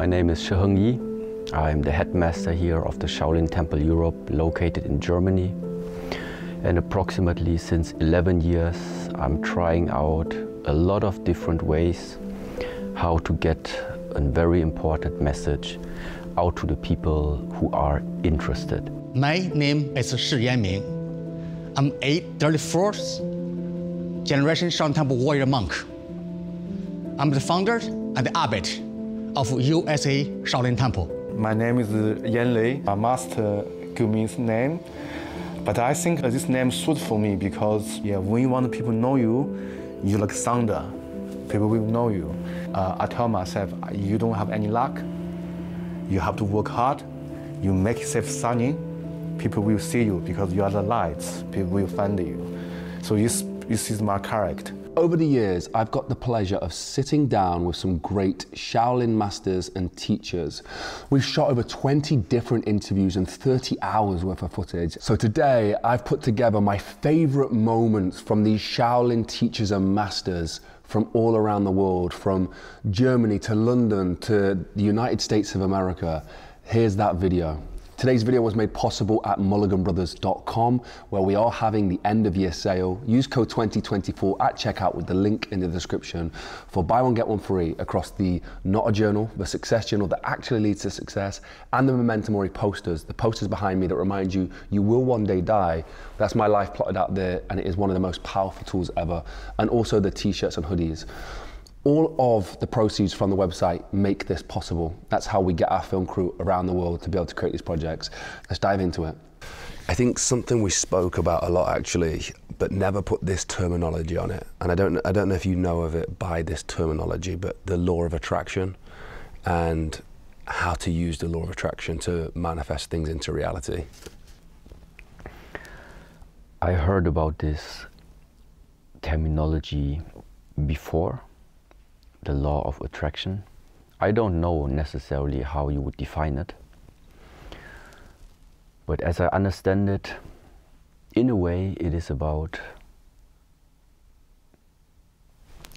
My name is Shi Heng Yi. I'm the headmaster here of the Shaolin Temple Europe located in Germany. And approximately since 11 years, I'm trying out a lot of different ways how to get a very important message out to the people who are interested. My name is Shi Yan Ming. I'm a 34th generation Shaolin Temple warrior monk. I'm the founder and the abbot of USA Shaolin Temple. My name is Yan Lei. My master gave me name. But I think this name suits for me because yeah, when you want people know you, you like thunder. People will know you. Uh, I tell myself, you don't have any luck. You have to work hard. You make yourself sunny. People will see you because you are the lights. People will find you. So this, this is my character. Over the years, I've got the pleasure of sitting down with some great Shaolin masters and teachers. We've shot over 20 different interviews and 30 hours worth of footage. So today, I've put together my favorite moments from these Shaolin teachers and masters from all around the world, from Germany to London to the United States of America. Here's that video. Today's video was made possible at mulliganbrothers.com where we are having the end of year sale. Use code 2024 at checkout with the link in the description for buy one get one free across the Not a Journal, the Success Journal that actually leads to success, and the Memento Mori posters, the posters behind me that remind you you will one day die. That's my life plotted out there and it is one of the most powerful tools ever. And also the t-shirts and hoodies all of the proceeds from the website make this possible. That's how we get our film crew around the world to be able to create these projects. Let's dive into it. I think something we spoke about a lot actually, but never put this terminology on it. And I don't, I don't know if you know of it by this terminology, but the law of attraction and how to use the law of attraction to manifest things into reality. I heard about this terminology before the law of attraction. I don't know necessarily how you would define it. But as I understand it, in a way, it is about,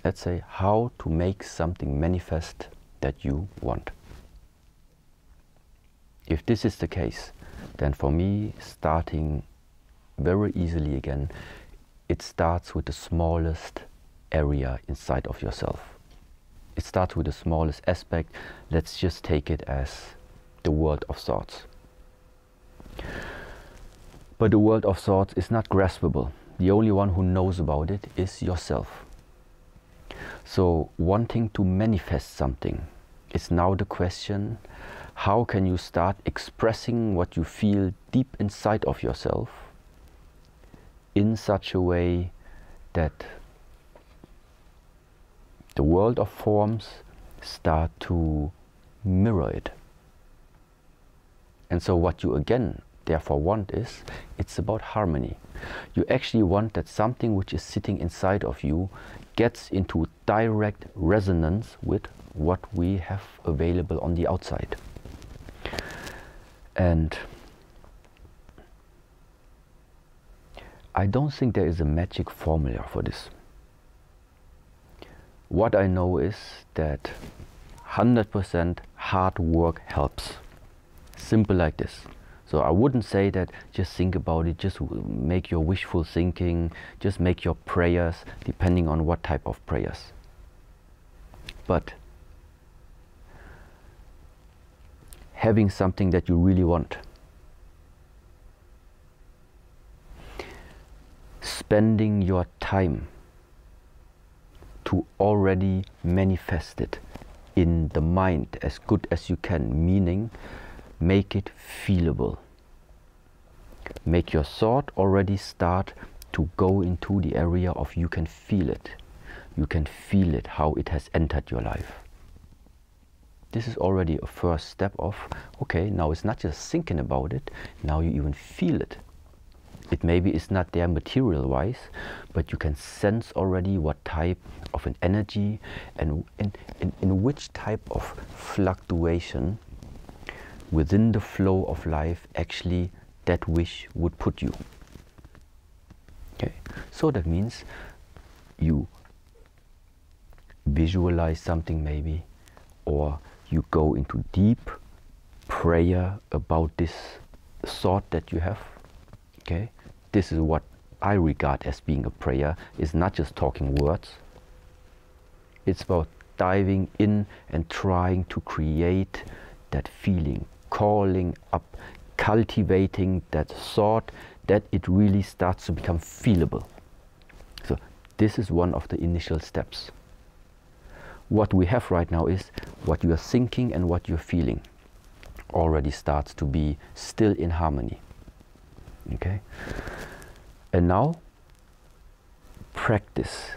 let's say, how to make something manifest that you want. If this is the case, then for me, starting very easily again, it starts with the smallest area inside of yourself it starts with the smallest aspect. Let's just take it as the world of thoughts. But the world of thoughts is not graspable. The only one who knows about it is yourself. So wanting to manifest something is now the question, how can you start expressing what you feel deep inside of yourself in such a way that the world of forms start to mirror it. And so what you again therefore want is, it's about harmony. You actually want that something which is sitting inside of you gets into direct resonance with what we have available on the outside. And I don't think there is a magic formula for this. What I know is that 100% hard work helps. Simple like this. So I wouldn't say that just think about it, just make your wishful thinking, just make your prayers depending on what type of prayers. But having something that you really want, spending your time to already manifest it in the mind as good as you can, meaning make it feelable. Make your thought already start to go into the area of you can feel it. You can feel it, how it has entered your life. This is already a first step of, okay, now it's not just thinking about it, now you even feel it. It maybe is not there material wise, but you can sense already what type of an energy and in, which type of fluctuation within the flow of life actually that wish would put you. Okay, so that means you visualize something maybe, or you go into deep prayer about this thought that you have. Okay? This is what I regard as being a prayer. It's not just talking words. It's about diving in and trying to create that feeling, calling up, cultivating that thought that it really starts to become feelable. So this is one of the initial steps. What we have right now is what you are thinking and what you're feeling already starts to be still in harmony. Okay? And now practice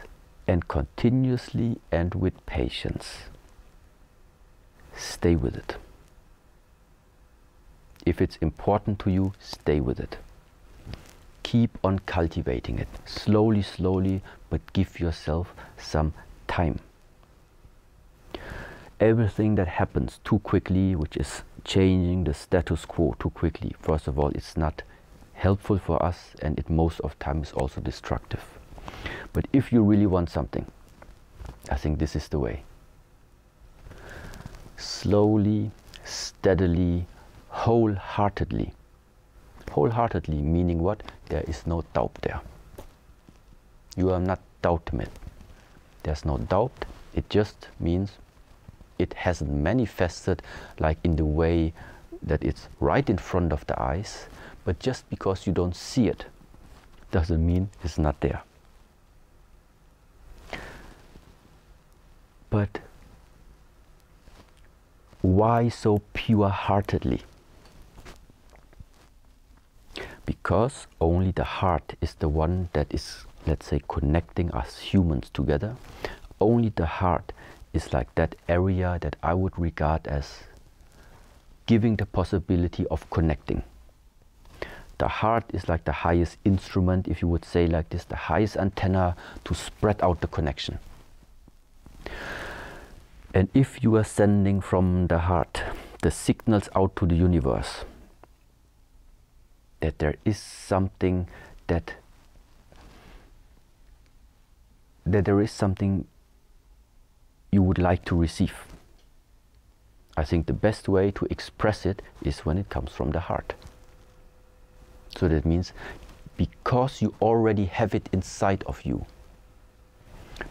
and continuously and with patience. Stay with it. If it's important to you, stay with it. Keep on cultivating it slowly, slowly, but give yourself some time. Everything that happens too quickly, which is changing the status quo too quickly, first of all, it's not helpful for us and it most of time is also destructive. But if you really want something, I think this is the way. Slowly, steadily, wholeheartedly. Wholeheartedly meaning what? There is no doubt there. You are not doubting. There's no doubt. It just means it hasn't manifested like in the way that it's right in front of the eyes, but just because you don't see it doesn't mean it's not there. But why so pure heartedly? Because only the heart is the one that is, let's say, connecting us humans together. Only the heart is like that area that I would regard as giving the possibility of connecting. The heart is like the highest instrument, if you would say like this, the highest antenna to spread out the connection. And if you are sending from the heart the signals out to the universe, that there is something that that there is something you would like to receive. I think the best way to express it is when it comes from the heart. So that means because you already have it inside of you,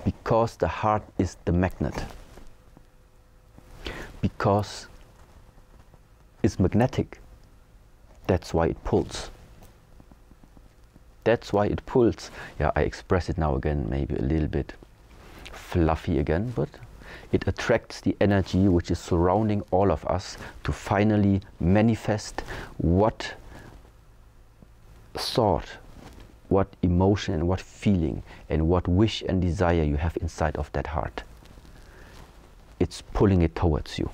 because the heart is the magnet, because it's magnetic, that's why it pulls. That's why it pulls. Yeah, I express it now again, maybe a little bit fluffy again, but it attracts the energy which is surrounding all of us to finally manifest what thought, what emotion and what feeling and what wish and desire you have inside of that heart. It's pulling it towards you.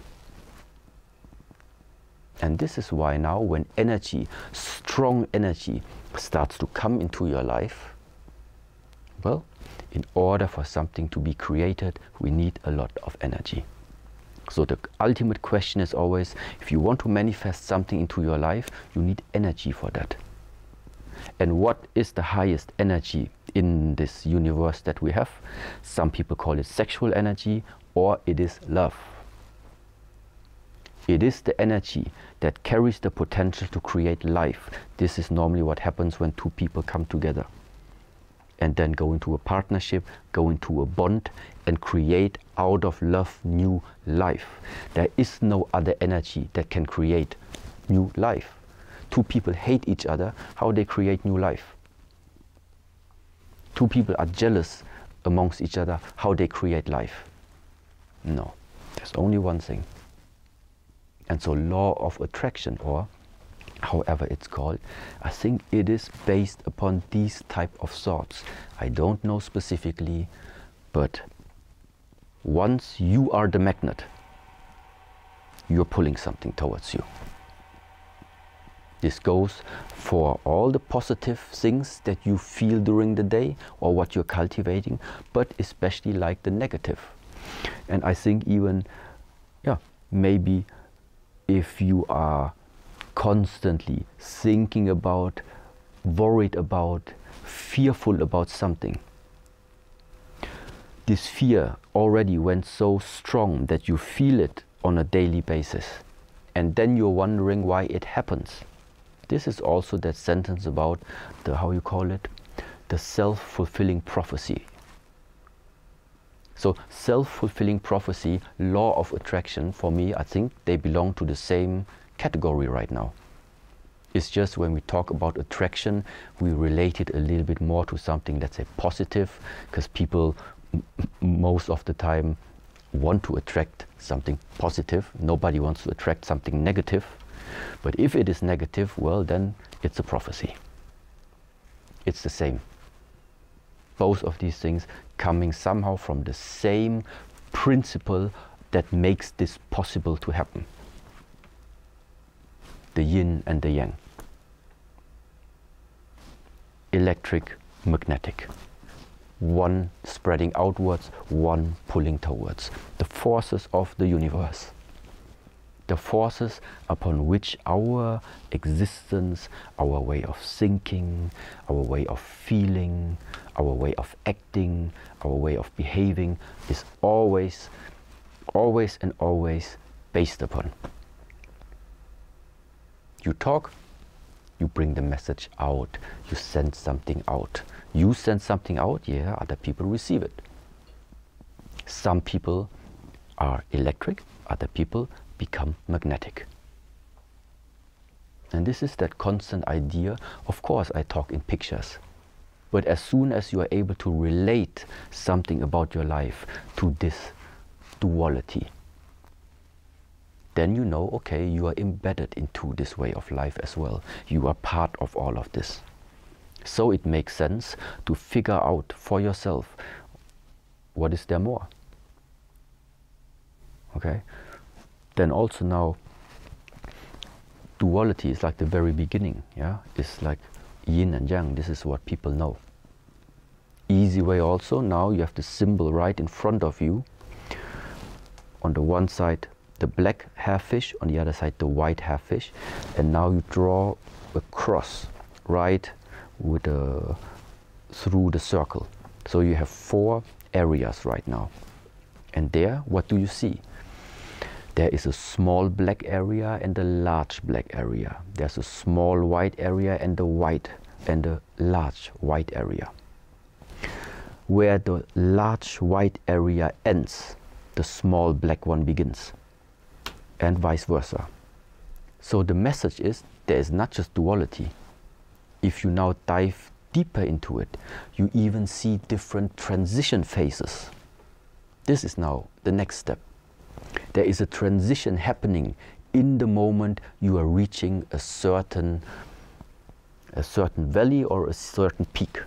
And this is why now, when energy, strong energy, starts to come into your life, well, in order for something to be created, we need a lot of energy. So the ultimate question is always, if you want to manifest something into your life, you need energy for that. And what is the highest energy in this universe that we have? Some people call it sexual energy or it is love. It is the energy that carries the potential to create life. This is normally what happens when two people come together and then go into a partnership, go into a bond, and create out of love new life. There is no other energy that can create new life. Two people hate each other, how they create new life? Two people are jealous amongst each other, how they create life? No, there's only one thing. And so, law of attraction, or however it's called, I think it is based upon these type of thoughts. I don't know specifically, but once you are the magnet, you're pulling something towards you. This goes for all the positive things that you feel during the day or what you're cultivating, but especially like the negative. And I think even, yeah, maybe if you are constantly thinking about, worried about, fearful about something. This fear already went so strong that you feel it on a daily basis. And then you're wondering why it happens. This is also that sentence about the, how you call it, the self fulfilling prophecy. So, self fulfilling prophecy, law of attraction, for me, I think they belong to the same category right now. It's just when we talk about attraction, we relate it a little bit more to something that's a positive, because people most of the time want to attract something positive. Nobody wants to attract something negative. But if it is negative, well, then it's a prophecy. It's the same. Both of these things coming somehow from the same principle that makes this possible to happen the yin and the yang. Electric, magnetic one spreading outwards, one pulling towards. The forces of the universe. The forces upon which our existence, our way of thinking, our way of feeling, our way of acting, our way of behaving is always, always and always based upon. You talk, you bring the message out, you send something out. You send something out, yeah, other people receive it. Some people are electric, other people become magnetic. And this is that constant idea. Of course, I talk in pictures. But as soon as you are able to relate something about your life to this duality, then you know, okay, you are embedded into this way of life as well. You are part of all of this. So it makes sense to figure out for yourself what is there more. Okay? Then also now duality is like the very beginning, yeah? It's like yin and yang, this is what people know. Easy way also, now you have the symbol right in front of you. On the one side the black hairfish, on the other side the white hairfish, and now you draw a cross right with a, through the circle. So you have four areas right now. And there, what do you see? There is a small black area and a large black area. There's a small white area and a white and a large white area. Where the large white area ends, the small black one begins, and vice versa. So the message is there is not just duality, if you now dive deeper into it, you even see different transition phases. This is now the next step. There is a transition happening in the moment you are reaching a certain a certain valley or a certain peak.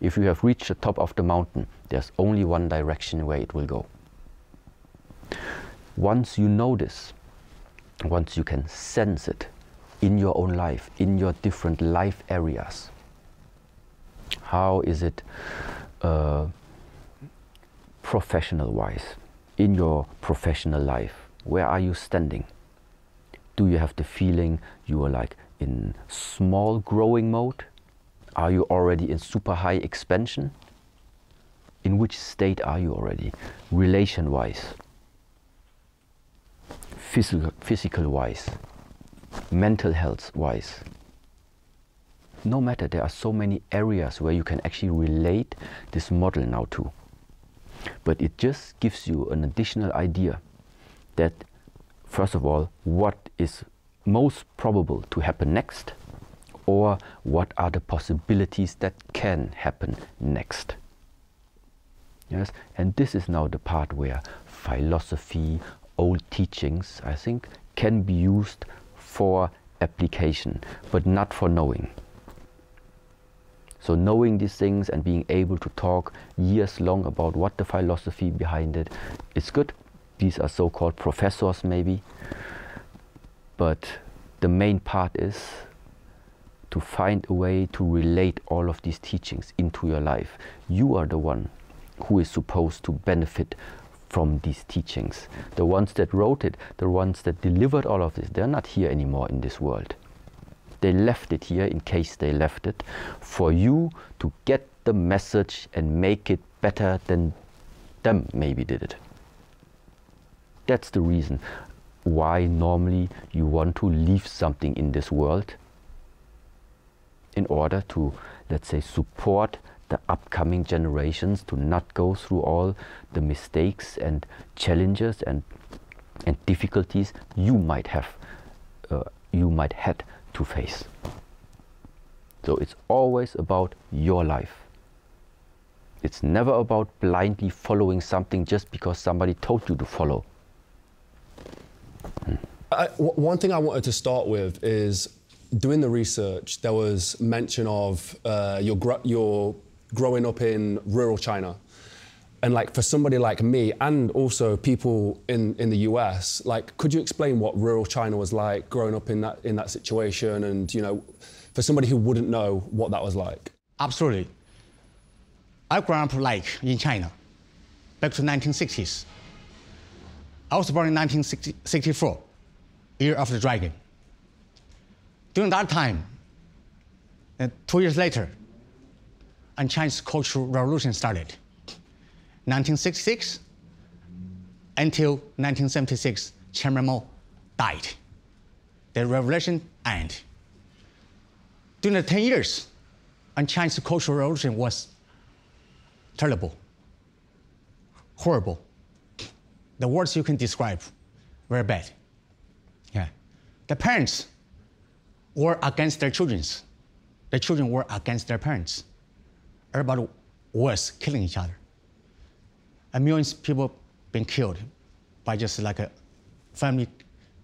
If you have reached the top of the mountain, there's only one direction where it will go. Once you know this, once you can sense it, in your own life, in your different life areas? How is it uh, professional wise? In your professional life, where are you standing? Do you have the feeling you are like in small growing mode? Are you already in super high expansion? In which state are you already, relation wise, physical, physical wise? mental health wise. No matter, there are so many areas where you can actually relate this model now to. But it just gives you an additional idea that, first of all, what is most probable to happen next, or what are the possibilities that can happen next. Yes, and this is now the part where philosophy, old teachings, I think, can be used for application, but not for knowing. So knowing these things and being able to talk years long about what the philosophy behind it is good. These are so-called professors maybe. But the main part is to find a way to relate all of these teachings into your life. You are the one who is supposed to benefit from these teachings. The ones that wrote it, the ones that delivered all of this, they're not here anymore in this world. They left it here in case they left it for you to get the message and make it better than them maybe did it. That's the reason why normally you want to leave something in this world in order to, let's say, support the upcoming generations to not go through all the mistakes and challenges and and difficulties you might have uh, you might had to face. So it's always about your life. It's never about blindly following something just because somebody told you to follow. W- one thing I wanted to start with is doing the research. There was mention of uh, your gr- your growing up in rural China, and like for somebody like me, and also people in in the US, like could you explain what rural China was like growing up in that in that situation, and you know, for somebody who wouldn't know what that was like? Absolutely. I grew up like in China, back to 1960s. I was born in 1964, year of the dragon. During that time, uh, two years later, and Chinese Cultural Revolution started. 1966 until 1976, Chairman Mao died. The revolution ended. During the 10 years, and Chinese Cultural Revolution was terrible, horrible. The words you can describe, very bad. Yeah. The parents were against their children. The children were against their parents. Everybody was killing each other. And millions of people being killed by just like a family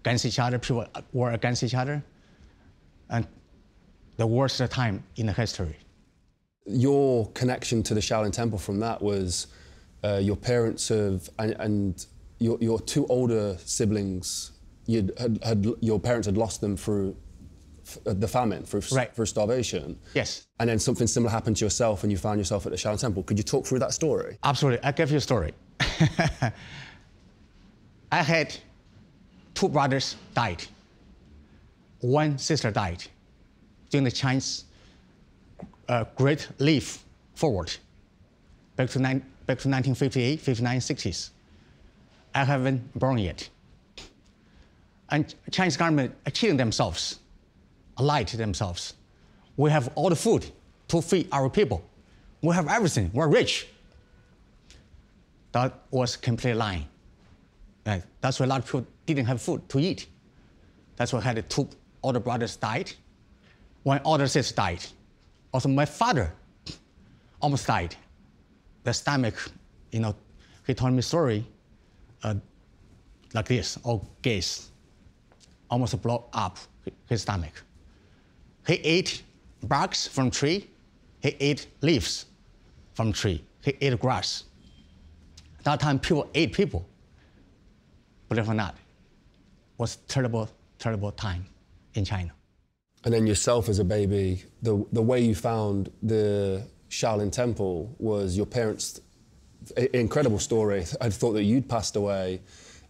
against each other, people were against each other. And the worst time in the history. Your connection to the Shaolin Temple from that was uh, your parents have and, and your, your two older siblings. Had, had your parents had lost them through the famine, through Right. through starvation. Yes. And then something similar happened to yourself, and you found yourself at the Shaolin Temple. Could you talk through that story? Absolutely. I'll give you a story. I had two brothers died. One sister died during the Chinese uh, Great Leap Forward back to, nine, back to 1958, 59, 60s. I haven't born yet. And Chinese government are killing themselves, lied to themselves. We have all the food to feed our people. We have everything. We're rich. That was complete lying. Right. That's why a lot of people didn't have food to eat. That's why I had two older brothers died. One older sister died. Also, my father almost died. The stomach, you know, he told me story uh, like this, all gas, almost blow up his stomach. He ate barks from tree. He ate leaves from tree. He ate grass. That time people ate people. Believe it or not, was terrible, terrible time in China. And then yourself as a baby, the the way you found the Shaolin Temple was your parents. Incredible story. I thought that you'd passed away,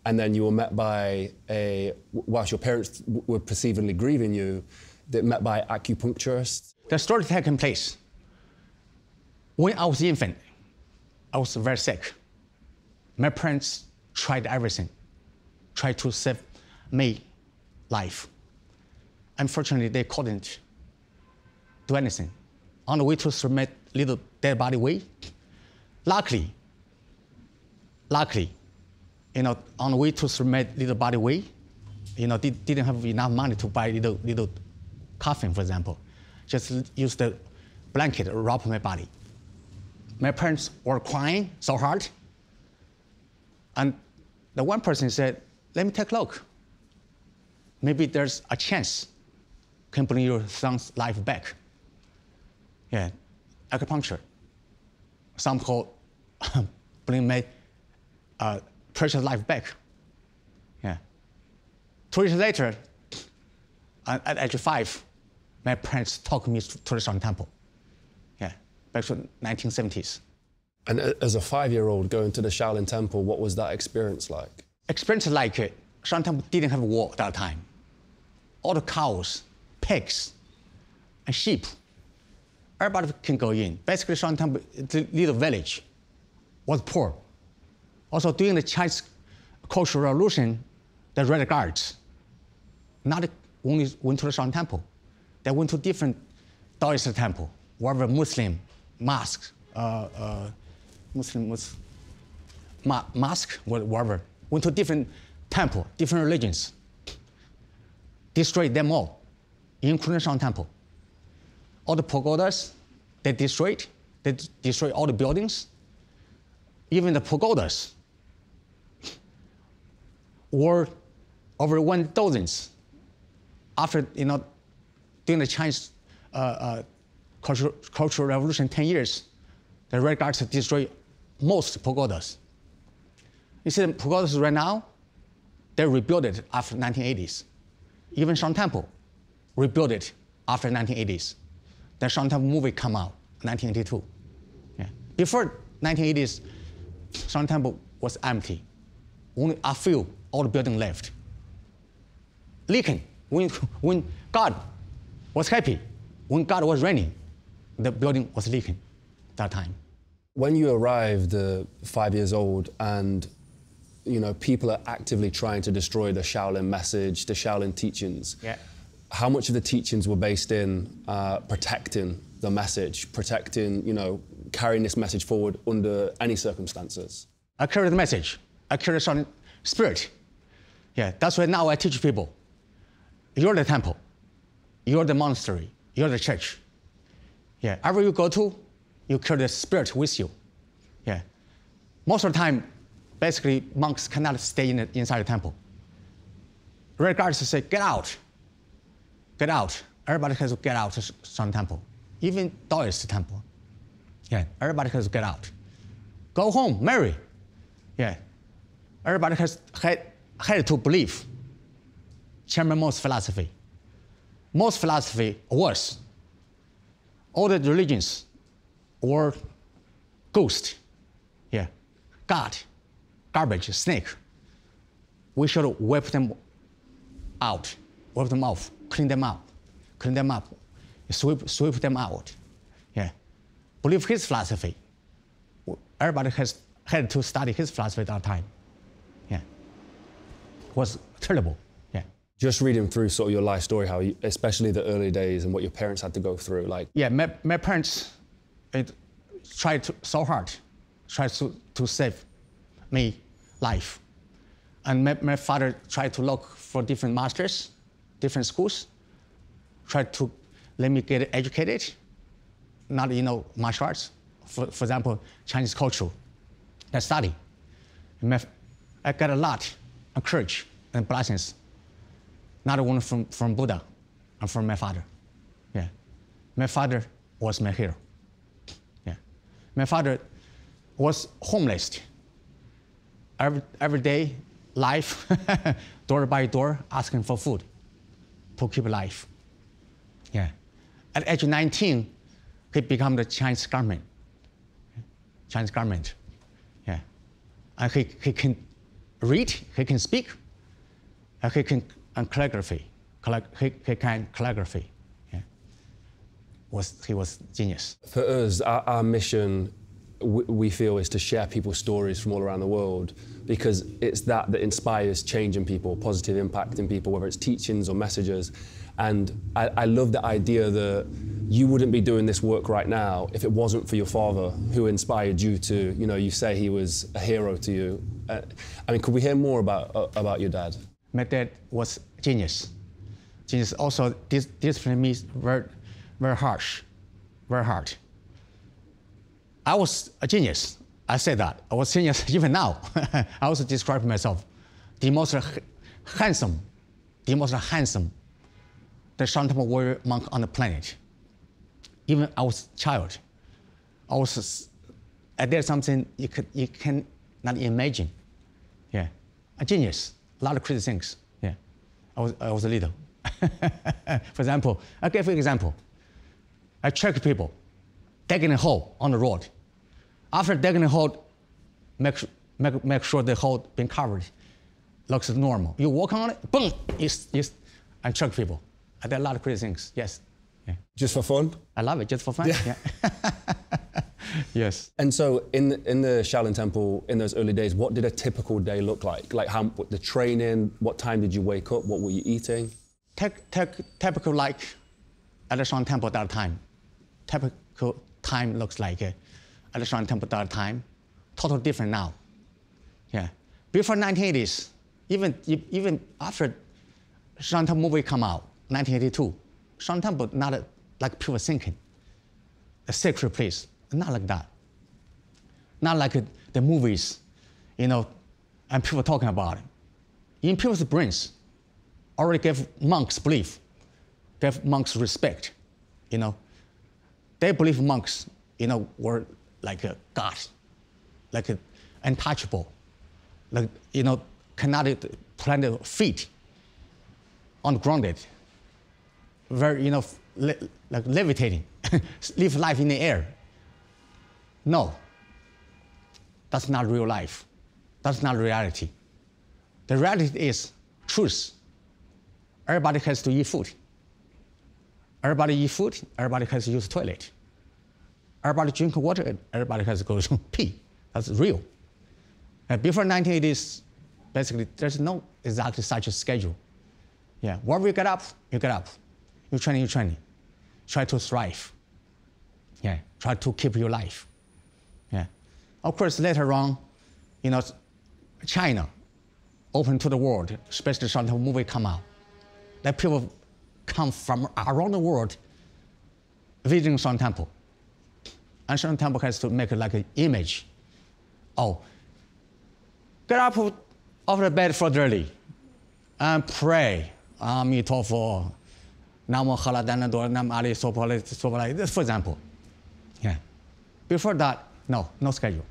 and then you were met by a whilst your parents were perceivably grieving you, that met by acupuncturists. The story taking place when I was infant. I was very sick. My parents tried everything, tried to save me life. Unfortunately, they couldn't do anything. On the way to submit little dead body away, luckily, luckily, you know, on the way to submit little body away, you know, did, didn't have enough money to buy little little coffin, for example. Just use the blanket wrap my body. My parents were crying so hard. And the one person said, let me take a look. Maybe there's a chance can bring your son's life back. Yeah, acupuncture. Some Somehow bring my uh, precious life back. Yeah. Two years later, at at age five, my parents took me to the Shaolin Temple. Yeah, back to 1970s. And as a five-year-old going to the Shaolin Temple, what was that experience like? experience like it, Shaolin Temple didn't have a wall at that time. All the cows, pigs, and sheep, everybody can go in. Basically, Shaolin Temple, the little village, was poor. Also, during the Chinese Cultural Revolution, the Red Guards not only went to the Shaolin Temple, they went to different Taoist temple, wherever Muslim mosques, uh, uh, Muslim mus- ma- mosque, whatever, went to different temple, different religions, destroyed them all, including Shaolin Temple. All the pagodas, they destroyed. They destroyed all the buildings, even the pagodas were over one thousands after you know during the Chinese uh, uh, cultural, cultural revolution 10 years the red guards destroyed most pagodas. You see the pagodas right now? They rebuilt it after 1980s even Shaolin Temple rebuilt it after 1980s the Shaolin Temple movie come out 1982 yeah. before 1980s Shaolin Temple was empty. Only a few old building left. Leaking. When, when God was happy, when God was raining, the building was leaking that time. When you arrived uh, five years old and you know people are actively trying to destroy the Shaolin message, the Shaolin teachings. Yeah. How much of the teachings were based in uh, protecting the message, protecting, you know, carrying this message forward under any circumstances? I carry the message. I carry the Shaolin spirit. Yeah, that's why now I teach people. You're the temple. You're the monastery. You're the church. Yeah, wherever you go to, you carry the spirit with you. Yeah. Most of the time, basically, monks cannot stay in the, inside the temple. Regardless, say, get out. Get out. Everybody has to get out of some temple. Even Taoist temple. Yeah, everybody has to get out. Go home, marry. Yeah. Everybody has had, had to believe Chairman Mao's philosophy. Mao's philosophy was all the religions were ghost, yeah, God, garbage, snake. We should wipe them out, wipe them off, clean them up, clean them up, sweep, sweep them out. Yeah. Believe his philosophy. Everybody has had to study his philosophy at that time. Yeah. It was terrible. Just reading through sort of your life story, how you, especially the early days and what your parents had to go through, like Yeah, my, my parents it, tried to, so hard, tried to, to save me life. And my, my father tried to look for different masters, different schools, tried to let me get educated, not, you know, martial arts. For, for example, Chinese culture, that study. My, I got a lot of courage and blessings, not only from, from Buddha and from my father. Yeah. My father was my hero. Yeah. My father was homeless. Every, every day, life, door by door, asking for food to keep life. Yeah. At age 19, he became the Chinese government. Chinese government. Yeah. And he, he can read, he can speak, and he can and calligraphy. He, he can calligraphy. Yeah. Was, he was genius. For us, our, our mission, we feel, is to share people's stories from all around the world because it's that that inspires change in people, positive impact in people, whether it's teachings or messages. And I, I love the idea that you wouldn't be doing this work right now if it wasn't for your father who inspired you to, you know, you say he was a hero to you. Uh, I mean, could we hear more about, uh, about your dad? My dad was genius. Genius also dis- disciplined me very, very harsh, very hard. I was a genius. I say that. I was genius even now. I also describe myself. The most handsome, the most handsome, the Shantama warrior monk on the planet. Even I was child. I was, I did something you, could, you can not imagine. Yeah, a genius. A lot of crazy things. Yeah, I was, I was a leader. For example, I give you an example. I check people digging a hole on the road. After digging a hole, make, make, make sure the hole been covered. Looks normal. You walk on it, boom, it's, it's, I check people. I did a lot of crazy things, yes. Yeah. Just for fun? I love it just for fun. Yeah. yes. And so, in the, in the Shaolin Temple, in those early days, what did a typical day look like? Like how the training? What time did you wake up? What were you eating? Tec- tec- typical like at the Shaolin Temple that time. Typical time looks like at the Shaolin Temple that time. Total different now. Yeah. Before 1980s, even even after Shaolin Temple movie come out, 1982, Shaolin Temple not a, like people thinking, a sacred place. Not like that. Not like the movies, you know, and people talking about it. In people's brains, already gave monks belief, gave monks respect, you know. They believe monks, you know, were like a god, like a untouchable, like, you know, cannot plant their feet on the grounded, very, you know, li- like levitating, live life in the air. No, that's not real life. That's not reality. The reality is truth. Everybody has to eat food. Everybody eat food, everybody has to use toilet. Everybody drink water, everybody has to go to pee. That's real. And before 1980s, basically, there's no exactly such a schedule. Yeah, wherever you get up, you get up. You train, you train. Try to thrive. Yeah, try to keep your life. Of course, later on, you know, China open to the world, especially the movie come out. That people come from around the world visiting Shan Temple. And Shan Temple has to make like an image. Oh, get up off the bed for early and pray. Amitofo, Namo Haladanador, Nam Ali Sopole, for example. Yeah. Before that, no, no schedule.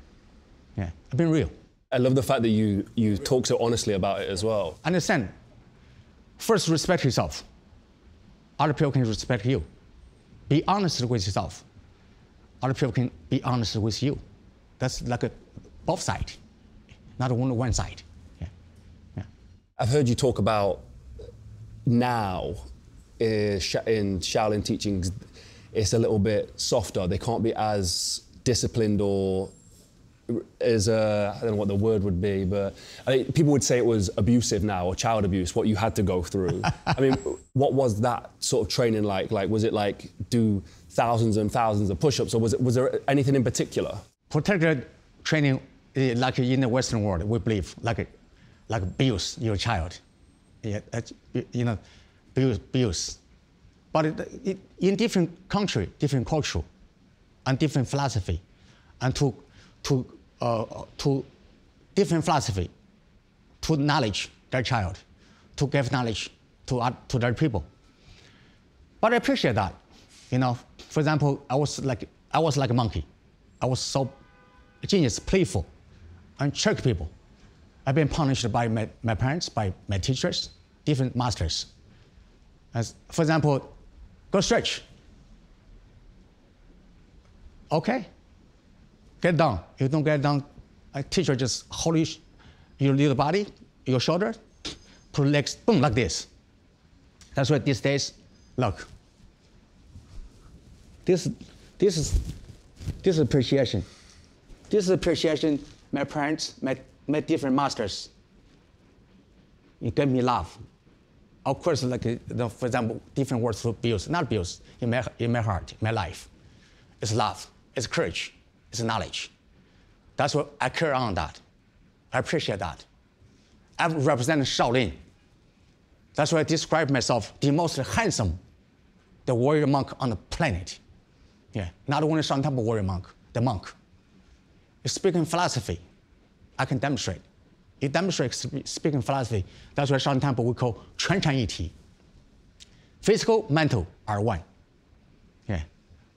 Yeah, I've been real. I love the fact that you you talk so honestly about it as well. Understand, first respect yourself. Other people can respect you. Be honest with yourself. Other people can be honest with you. That's like a both side, not only one side. Yeah. Yeah. I've heard you talk about now uh, in Shaolin teachings, it's a little bit softer. They can't be as disciplined or as uh, I don't know what the word would be, but people would say it was abusive now or child abuse. What you had to go through. I mean, what was that sort of training like? Like, was it like do thousands and thousands of push-ups, or was it was there anything in particular? Protected training, eh, like in the Western world, we believe, like, like abuse your child. Yeah, you know, abuse, abuse. But it, it, in different country, different culture, and different philosophy, and to, to, uh, to different philosophy, to knowledge their child, to give knowledge to, oth- to their people. But I appreciate that. You know, for example, I was like I was like a monkey. I was so genius, playful, and trick people. I've been punished by my, my parents, by my teachers, different masters. As for example, go stretch. Okay. Get down. You don't get down, a teacher just hold you, your little body, your shoulder, put legs, boom, like this. That's why these days, look, this, this is, this is appreciation. This is appreciation. My parents, my, my different masters. It gave me love. Of course, like the, for example, different words for abuse, not abuse in my in my heart, in my life. It's love, it's courage, it's knowledge. That's what I carry on that. I appreciate that. I represent Shaolin. That's why I describe myself the most handsome, the warrior monk on the planet. Yeah, not only Shaolin Temple warrior monk, the monk. Speaking philosophy, I can demonstrate. It demonstrates speaking philosophy. That's why Shaolin Temple we call Quan Chan Yiti. Physical, mental are one. Yeah.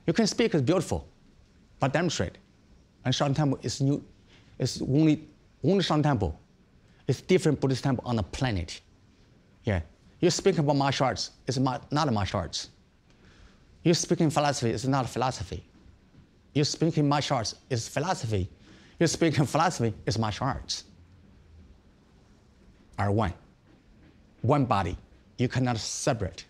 You can speak beautiful, but demonstrate. And Shan Temple is new, is only only Shan Temple. It's different Buddhist temple on the planet. Yeah, You're speaking about martial arts, it's not martial arts. You're speaking philosophy, it's not philosophy. You're speaking martial arts, it's philosophy. You're speaking philosophy, it's martial arts. Are one. One body. You cannot separate.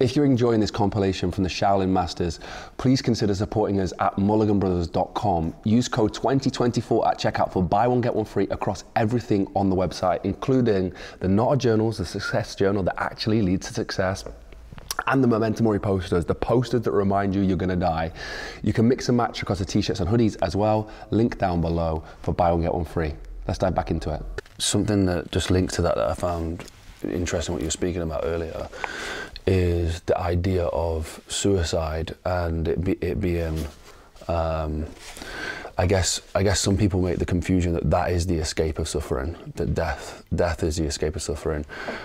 If you're enjoying this compilation from the Shaolin Masters, please consider supporting us at mulliganbrothers.com. Use code 2024 at checkout for buy one, get one free across everything on the website, including the Not a Journals, the Success Journal that actually leads to success, and the Memento Mori posters, the posters that remind you you're going to die. You can mix and match across the t-shirts and hoodies as well. Link down below for buy one get one free. Let's dive back into it. Something that just links to that that I found interesting what you were speaking about earlier is the idea of suicide and it, be, it being um, I guess I guess some people make the confusion that that is the escape of suffering. That death death is the escape of suffering.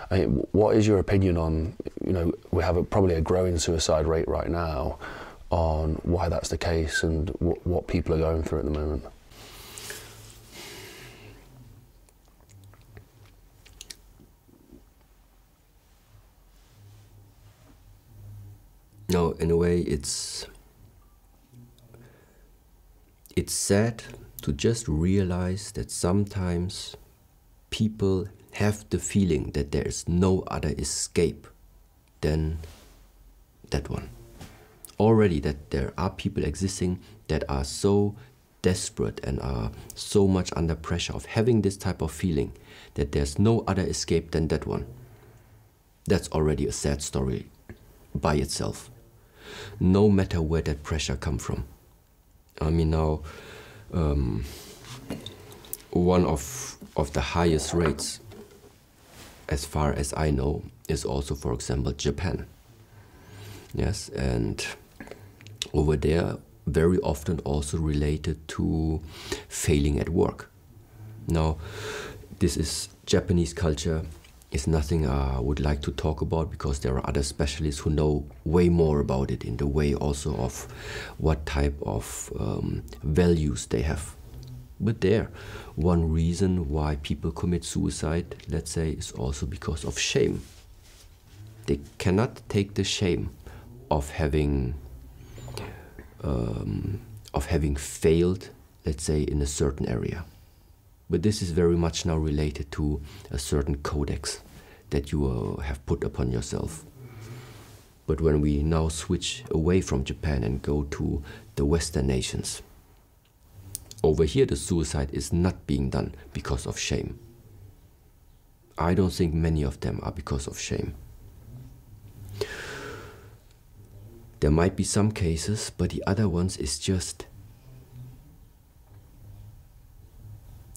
I mean, what is your opinion on you know we have a, probably a growing suicide rate right now on why that's the case and what, what people are going through at the moment. No, in a way, it's it's sad to just realize that sometimes people have the feeling that there is no other escape than that one. Already, that there are people existing that are so desperate and are so much under pressure of having this type of feeling that there's no other escape than that one. That's already a sad story by itself. No matter where that pressure come from. I mean now, um, one of of the highest rates, as far as I know, is also, for example, Japan. Yes, and over there, very often also related to failing at work. Now, this is Japanese culture is nothing I would like to talk about because there are other specialists who know way more about it in the way also of what type of um, values they have. But there, one reason why people commit suicide, let's say, is also because of shame. They cannot take the shame of having um, of having failed, let's say, in a certain area. But this is very much now related to a certain codex that you have put upon yourself. But when we now switch away from Japan and go to the Western nations, over here the suicide is not being done because of shame. I don't think many of them are because of shame. There might be some cases, but the other ones is just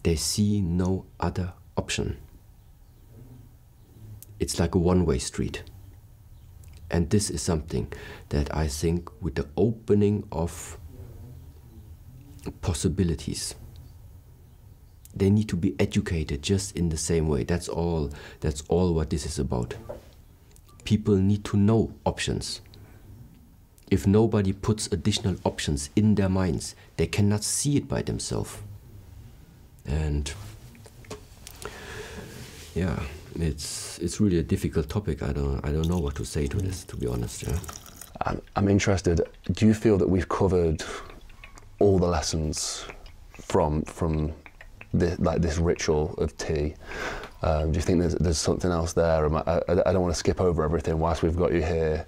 they see no other option. It's like a one way street. And this is something that I think, with the opening of possibilities, they need to be educated just in the same way. That's all. That's all what this is about. People need to know options. If nobody puts additional options in their minds, they cannot see it by themselves. And yeah, it's it's really a difficult topic. I don't I don't know what to say to this, to be honest. Yeah. I'm, I'm interested. Do you feel that we've covered all the lessons from from the, like this ritual of tea? Um, do you think there's, there's something else there? I, I, I, don't want to skip over everything whilst we've got you here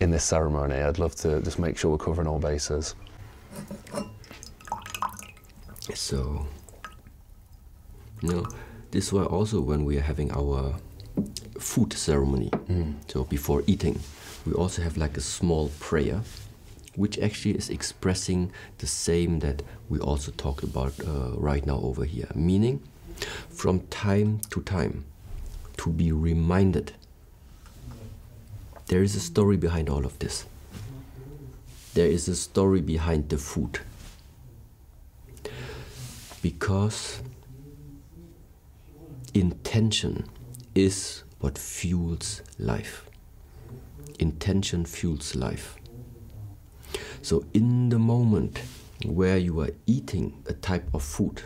in this ceremony. I'd love to just make sure we're covering all bases. So, you know, this why also when we are having our food ceremony, mm. so before eating, we also have like a small prayer, which actually is expressing the same that we also talked about uh, right now over here. Meaning, from time to time, to be reminded. There is a story behind all of this. There is a story behind the food. Because intention is what fuels life. Intention fuels life. So, in the moment where you are eating a type of food,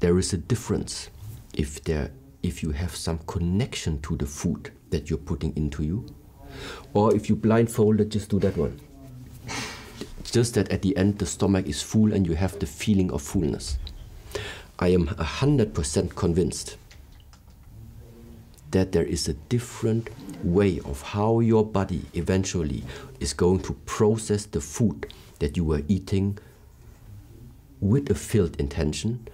there is a difference if there if you have some connection to the food that you're putting into you, or if you blindfolded just do that one. Just that at the end the stomach is full and you have the feeling of fullness. I am 100% convinced that there is a different way of how your body eventually is going to process the food that you were eating with a filled intention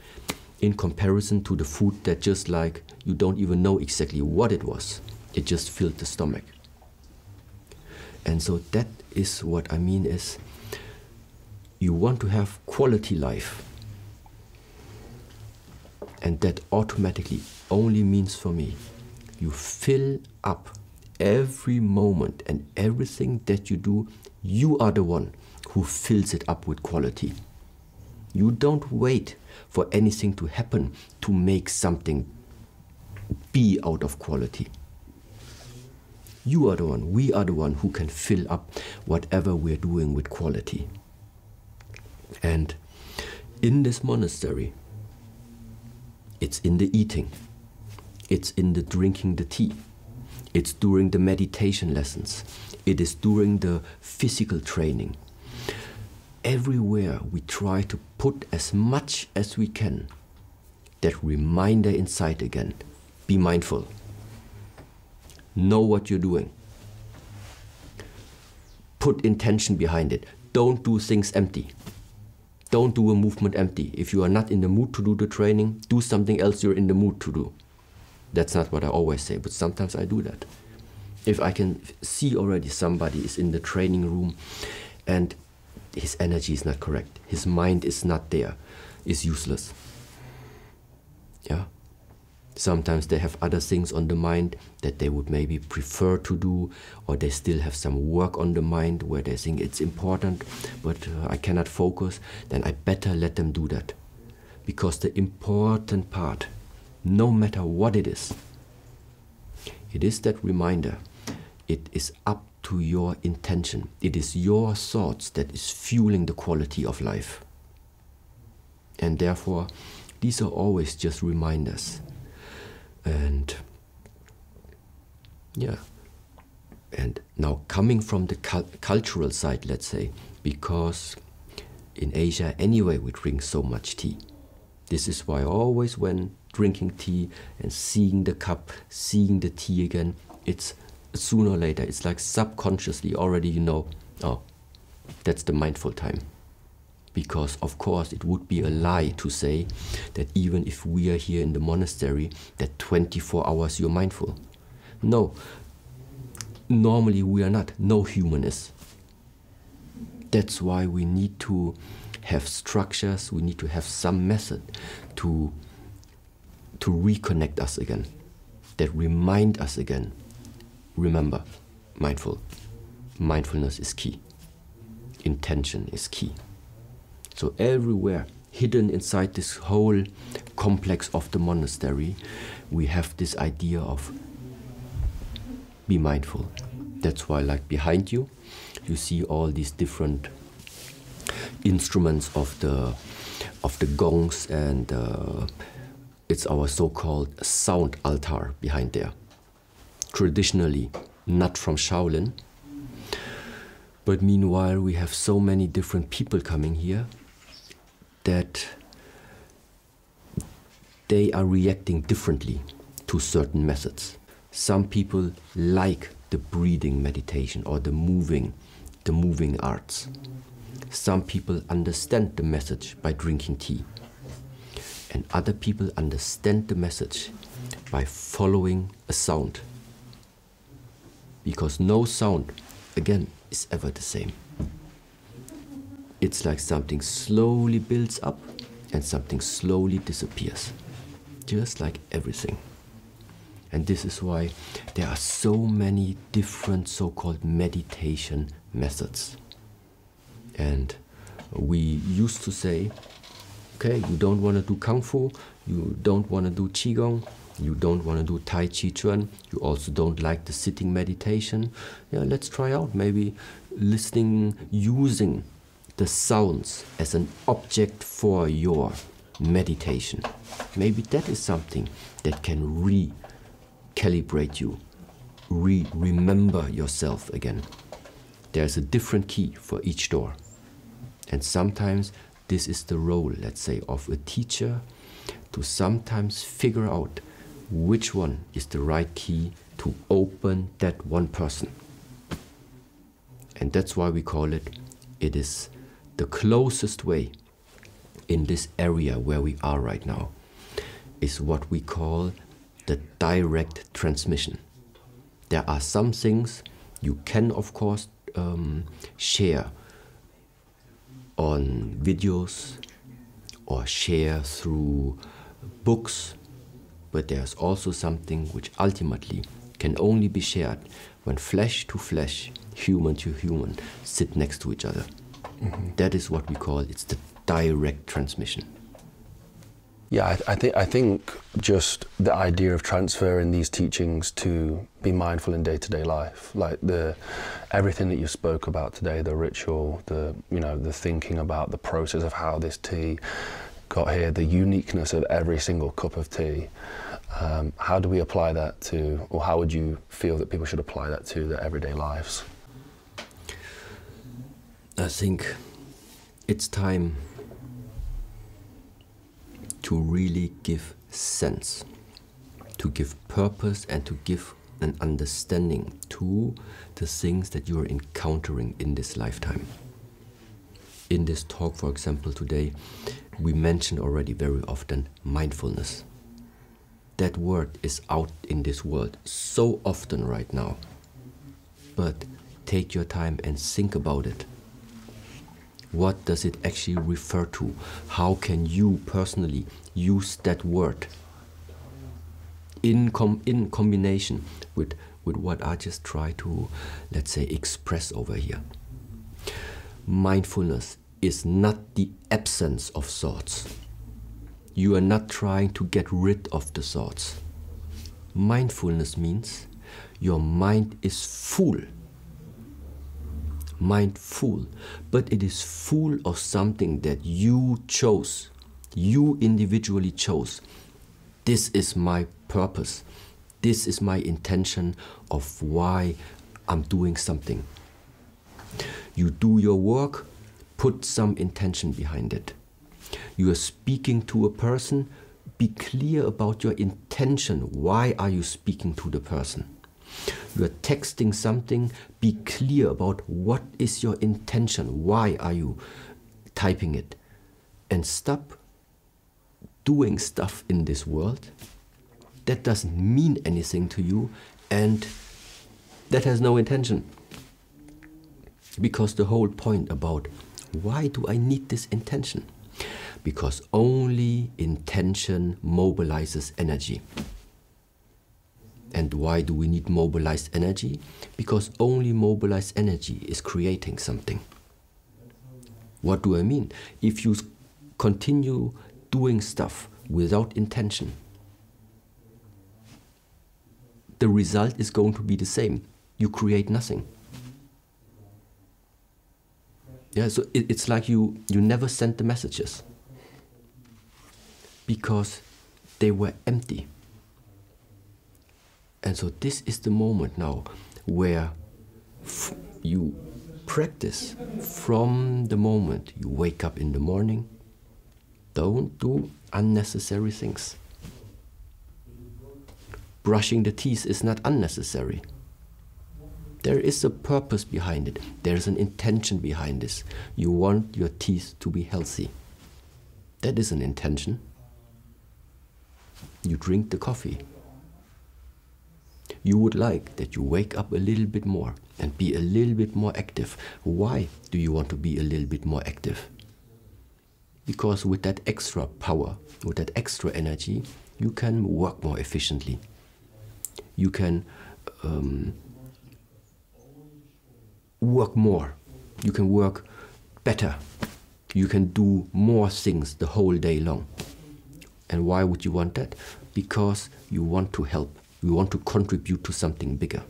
in comparison to the food that just like you don't even know exactly what it was. It just filled the stomach. And so that is what I mean is you want to have quality life. And that automatically only means for me you fill up every moment and everything that you do, you are the one who fills it up with quality. You don't wait for anything to happen to make something be out of quality. You are the one, we are the one who can fill up whatever we're doing with quality. And in this monastery, it's in the eating, it's in the drinking the tea, it's during the meditation lessons, it is during the physical training. Everywhere we try to put as much as we can that reminder inside again be mindful. Know what you're doing. Put intention behind it. Don't do things empty. Don't do a movement empty. If you are not in the mood to do the training, do something else you're in the mood to do. That's not what I always say, but sometimes I do that. If I can see already somebody is in the training room and his energy is not correct, his mind is not there, is useless. Sometimes they have other things on the mind that they would maybe prefer to do, or they still have some work on the mind where they think it's important, but uh, I cannot focus. Then I better let them do that. Because the important part, no matter what it is, it is that reminder. It is up to your intention. It is your thoughts that is fueling the quality of life. And therefore, these are always just reminders and yeah. And now coming from the cultural side let's say because in asia anyway we drink so much tea. This is why always when drinking tea and seeing the cup seeing the tea again it's sooner or later it's like subconsciously already you know oh that's the mindful time because of course it would be a lie to say that even if we are here in the monastery that 24 hours you're mindful. No. Normally we are not. No human is that's why we need to have structures. We need to have some method to to reconnect us again. That remind us again. Remember mindful. Mindfulness is key. Intention is key so everywhere, hidden inside this whole complex of the monastery, we have this idea of be mindful. That's why, like behind you, you see all these different instruments of the of the gongs, and uh, it's our so-called sound altar behind there. Traditionally, not from Shaolin, but meanwhile we have so many different people coming here that they are reacting differently to certain methods. Some people like the breathing meditation or the moving, the moving arts. Some people understand the message by drinking tea. And other people understand the message by following a sound. Because no sound, again, is ever the same it's like something slowly builds up and something slowly disappears. Just like everything. And this is why there are so many different so called meditation methods. And we used to say, okay, you don't want to do Kung Fu, you don't want to do Qigong, you don't want to do Tai Chi Chuan, you also don't like the sitting meditation. Yeah, let's try out maybe listening, using the sounds as an object for your meditation. Maybe that is something that can recalibrate you, re remember yourself again. There's a different key for each door. And sometimes this is the role, let's say, of a teacher to sometimes figure out which one is the right key to open that one person. And that's why we call it, it is the closest way in this area where we are right now, is what we call the direct transmission. There are some things you can, of course, um, share on videos or share through books, but there's also something which ultimately can only be shared when flesh to flesh, human to human, sit next to each other. Mm-hmm. That is what we call it's the direct transmission. Yeah, I, I, think I think just the idea of transferring these teachings to be mindful in day-to-day life, like the everything that you spoke about today, the ritual, the you know the thinking about the process of how this tea got here, the uniqueness of every single cup of tea. Um, how do we apply that to, or how would you feel that people should apply that to their everyday lives? I think it's time to really give sense, to give purpose, and to give an understanding to the things that you are encountering in this lifetime. In this talk, for example, today, we mentioned already very often mindfulness. That word is out in this world so often right now. But take your time and think about it. What does it actually refer to? How can you personally use that word in, com in combination with, with what I just try to, let's say, express over here? Mindfulness is not the absence of thoughts. You are not trying to get rid of the thoughts. Mindfulness means your mind is full mind full, but it is full of something that you chose, you individually chose. This is my purpose. This is my intention of why I'm doing something. You do your work, put some intention behind it. You are speaking to a person, be clear about your intention. Why are you speaking to the person? You are texting something, be clear about what is your intention, why are you typing it, and stop doing stuff in this world that doesn't mean anything to you and that has no intention. Because the whole point about why do I need this intention? Because only intention mobilizes energy. And why do we need mobilized energy? Because only mobilized energy is creating something. What do I mean? If you continue doing stuff without intention, the result is going to be the same. You create nothing. Yeah, so it, it's like you, you never sent the messages because they were empty. And so this is the moment now where you practice from the moment you wake up in the morning. Don't do unnecessary things. Brushing the teeth is not unnecessary. There is a purpose behind it. There's an intention behind this. You want your teeth to be healthy. That is an intention. You drink the coffee you would like that you wake up a little bit more and be a little bit more active. Why do you want to be a little bit more active? Because with that extra power, with that extra energy, you can work more efficiently. You can um, work more. You can work better. You can do more things the whole day long. And why would you want that? Because you want to help we want to contribute to something bigger.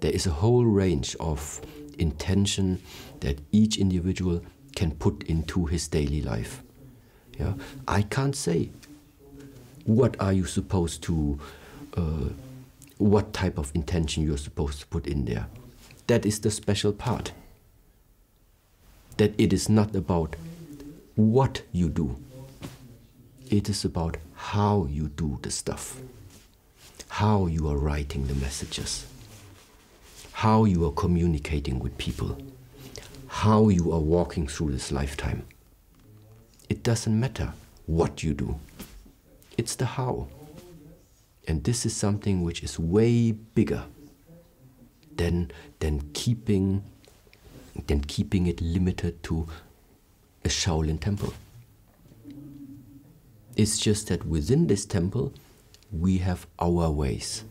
There is a whole range of intention that each individual can put into his daily life. Yeah? I can't say what are you supposed to, uh, what type of intention you're supposed to put in there. That is the special part. That it is not about what you do, it is about how you do the stuff. How you are writing the messages, how you are communicating with people, how you are walking through this lifetime. It doesn't matter what you do, it's the how. And this is something which is way bigger than, than, keeping, than keeping it limited to a Shaolin temple. It's just that within this temple, we have our ways.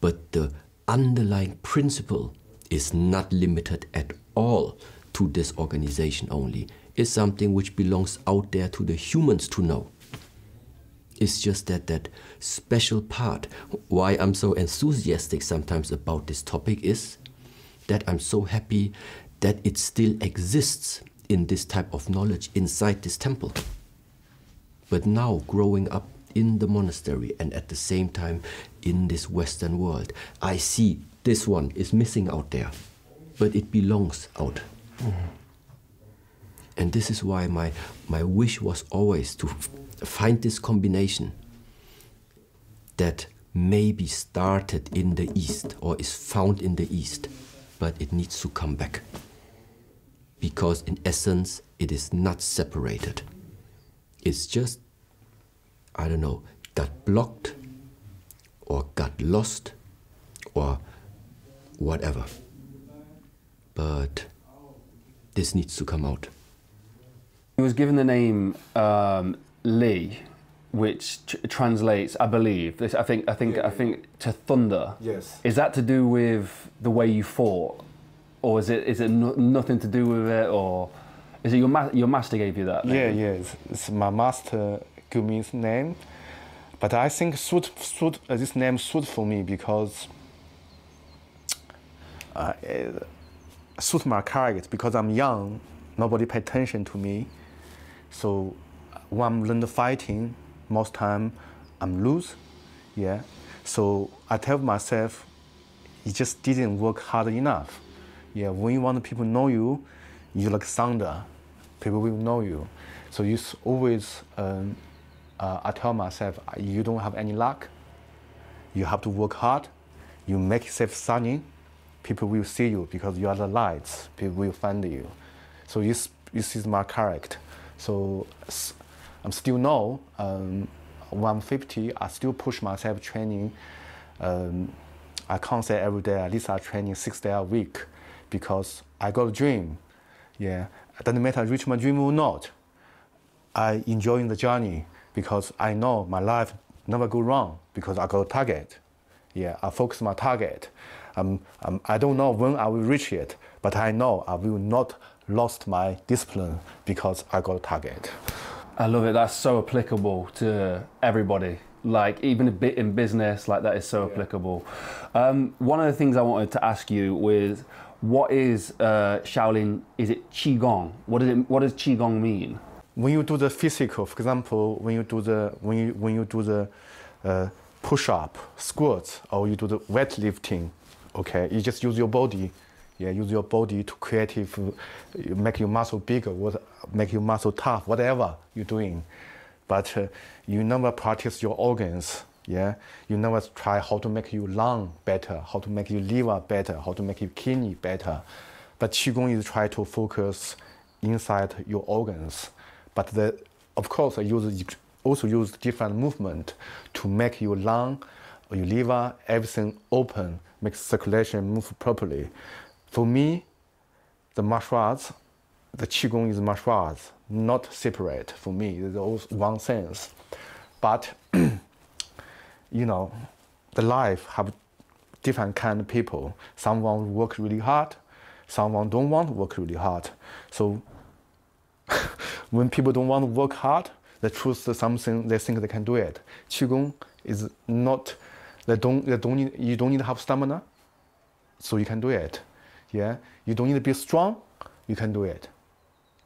But the underlying principle is not limited at all to this organization only. It's something which belongs out there to the humans to know. It's just that that special part, why I'm so enthusiastic sometimes about this topic is that I'm so happy that it still exists in this type of knowledge inside this temple. But now, growing up in the monastery and at the same time in this Western world, I see this one is missing out there, but it belongs out. Mm. And this is why my, my wish was always to find this combination that maybe started in the East or is found in the East, but it needs to come back. Because in essence, it is not separated. It's just I don't know, got blocked or got lost or whatever. But this needs to come out. He was given the name um, Lei, which tr translates, I believe, this, I think, I think, yeah, I think, to thunder. Yes. Is that to do with the way you fought, or is it is it no, nothing to do with it, or is it your ma your master gave you that? Name? Yeah, yeah, it's, it's my master Gumin's name. But I think suit, suit, uh, this name suit for me because uh, it suit my character because I'm young, nobody pay attention to me. So when I'm learning fighting, most time I'm lose. Yeah. So I tell myself, it just didn't work hard enough. Yeah. When you want people know you, you like thunder, people will know you. So you always um, uh, I tell myself, you don't have any luck. You have to work hard. You make yourself shining. People will see you because you are the lights. People will find you. So this, this is my character. So I'm still now, um, 150, I still push myself training. Um, I can't say every day, at least I training six days a week because I got a dream. Yeah, it doesn't matter reach my dream or not. I enjoying the journey because I know my life never go wrong because I got a target. Yeah, I focus my target. Um, um, I don't know when I will reach it, but I know I will not lost my discipline because I got a target. I love it. That's so applicable to everybody. Like even a bit in business, like that is so yeah. applicable. Um, one of the things I wanted to ask you was, what is uh, Shaolin? Is it qigong? What does it? What does qigong mean? When you do the physical, for example, when you do the when you when you do the uh, push up, squats, or you do the weightlifting, okay, you just use your body, yeah, use your body to creative, make your muscle bigger, what, make your muscle tough, whatever you're doing, but uh, you never practice your organs. Yeah, you never try how to make your lung better, how to make your liver better, how to make your kidney better. But qigong is try to focus inside your organs but the, of course, I use also use different movement to make your lung, your liver, everything open, make circulation move properly. For me, the martial arts, the qigong is martial arts, not separate. For me, it's all one sense. But you know, the life have different kind of people. Someone work really hard, someone don't want to work really hard. So when people don't want to work hard, they choose something they think they can do it. Qigong is not, they don't, they don't need, you don't need to have stamina, so you can do it. Yeah, you don't need to be strong, you can do it.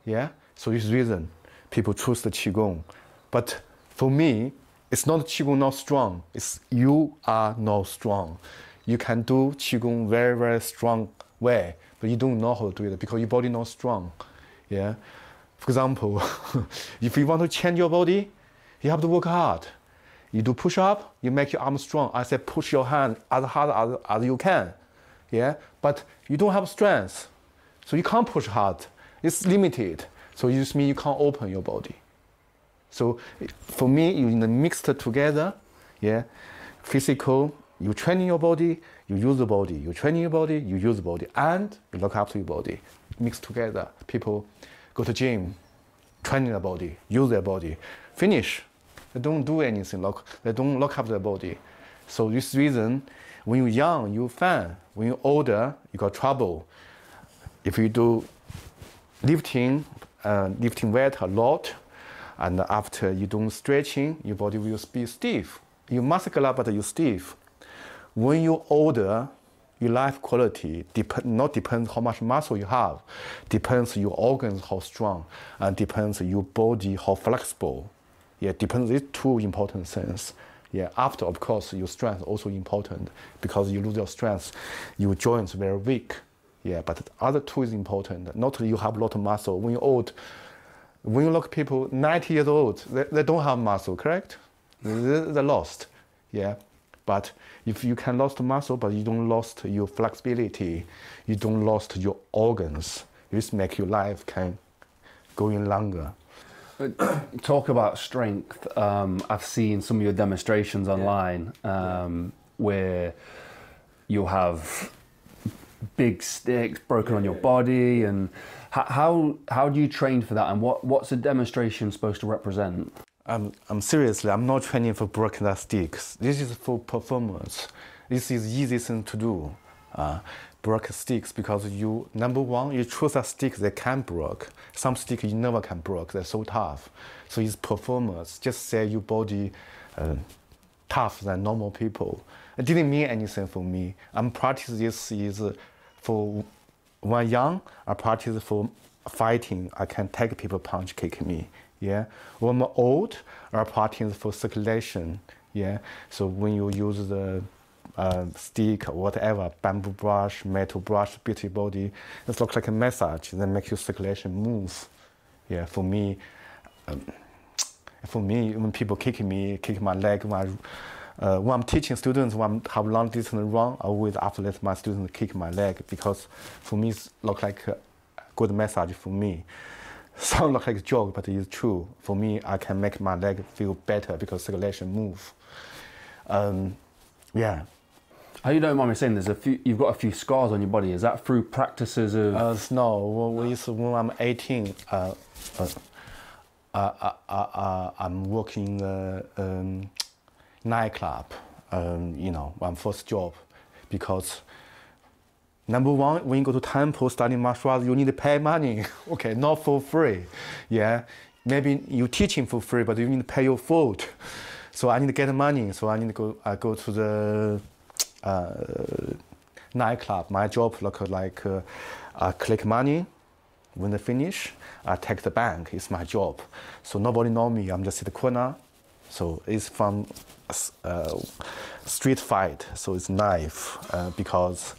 Yeah, so this reason people choose the Qigong. But for me, it's not Qigong not strong, it's you are not strong. You can do Qigong very, very strong way, but you don't know how to do it because your body not strong. Yeah. For example, if you want to change your body, you have to work hard. You do push up, you make your arm strong. I say push your hand as hard as, as you can. Yeah, but you don't have strength, so you can't push hard. It's limited. So it just means you can't open your body. So for me, you mixed together, yeah, physical, you train your body, you use the body, you train your body, you use the body, and you look after your body. Mixed together. People go to gym, training their body, use their body, finish. They don't do anything, look, they don't lock up their body. So this reason, when you're young, you're fine. When you're older, you got trouble. If you do lifting, uh, lifting weight a lot, and after you don't stretching, your body will be stiff. You're muscular, but you're stiff. When you're older, your life quality dep- not depends how much muscle you have, depends your organs how strong, and depends your body how flexible. Yeah, depends these two important things. Yeah, after of course your strength also important because you lose your strength, your joints very weak. Yeah, but the other two is important. Not you have a lot of muscle. When you're old, when you look people 90 years old, they, they don't have muscle, correct? They're, lost. Yeah. But if you can lost muscle, but you don't lost your flexibility, you don't lost your organs, this make your life can going longer. Talk about strength. Um, I've seen some of your demonstrations online um, where you'll have big sticks broken on your body, and how how do you train for that? And what what's a demonstration supposed to represent? I'm, I'm seriously, I'm not training for broken that sticks. This is for performance. This is easy thing to do. Uh, break sticks because you, number one, you choose a stick that can break. Some stick you never can break, they're so tough. So it's performance. Just say your body uh, tough than normal people. It didn't mean anything for me. I'm practice this is for when young, I practice for fighting. I can take people punch, kick me. Yeah. When I'm old, I practice for circulation. Yeah. So when you use the uh, stick or whatever, bamboo brush, metal brush, beat your body, it looks like a massage. Then make your circulation move. Yeah. For me, um, for me, when people kick me, kick my leg, when, I, uh, when I'm teaching students, when I have long distance run, I always after let my students kick my leg because for me, it look like a good massage for me. Sound like a joke, but it's true. For me, I can make my leg feel better because circulation move. Um, yeah. How you don't mind me saying there's a few you've got a few scars on your body. Is that through practices of Uh, no, when, we- when I'm 18, uh, uh, uh, uh, uh, I'm working in a um, nightclub, um, you know, my first job, because number one, when you go to temple studying martial arts, you need to pay money. okay, not for free. Yeah, maybe you teaching for free, but you need to pay your food. So I need to get money. So I need to go. I go to the uh, nightclub. My job look like uh, I collect money. When they finish, I take the bank. It's my job. So nobody know me. I'm just in the corner. So it's from uh, street fight. So it's knife uh, because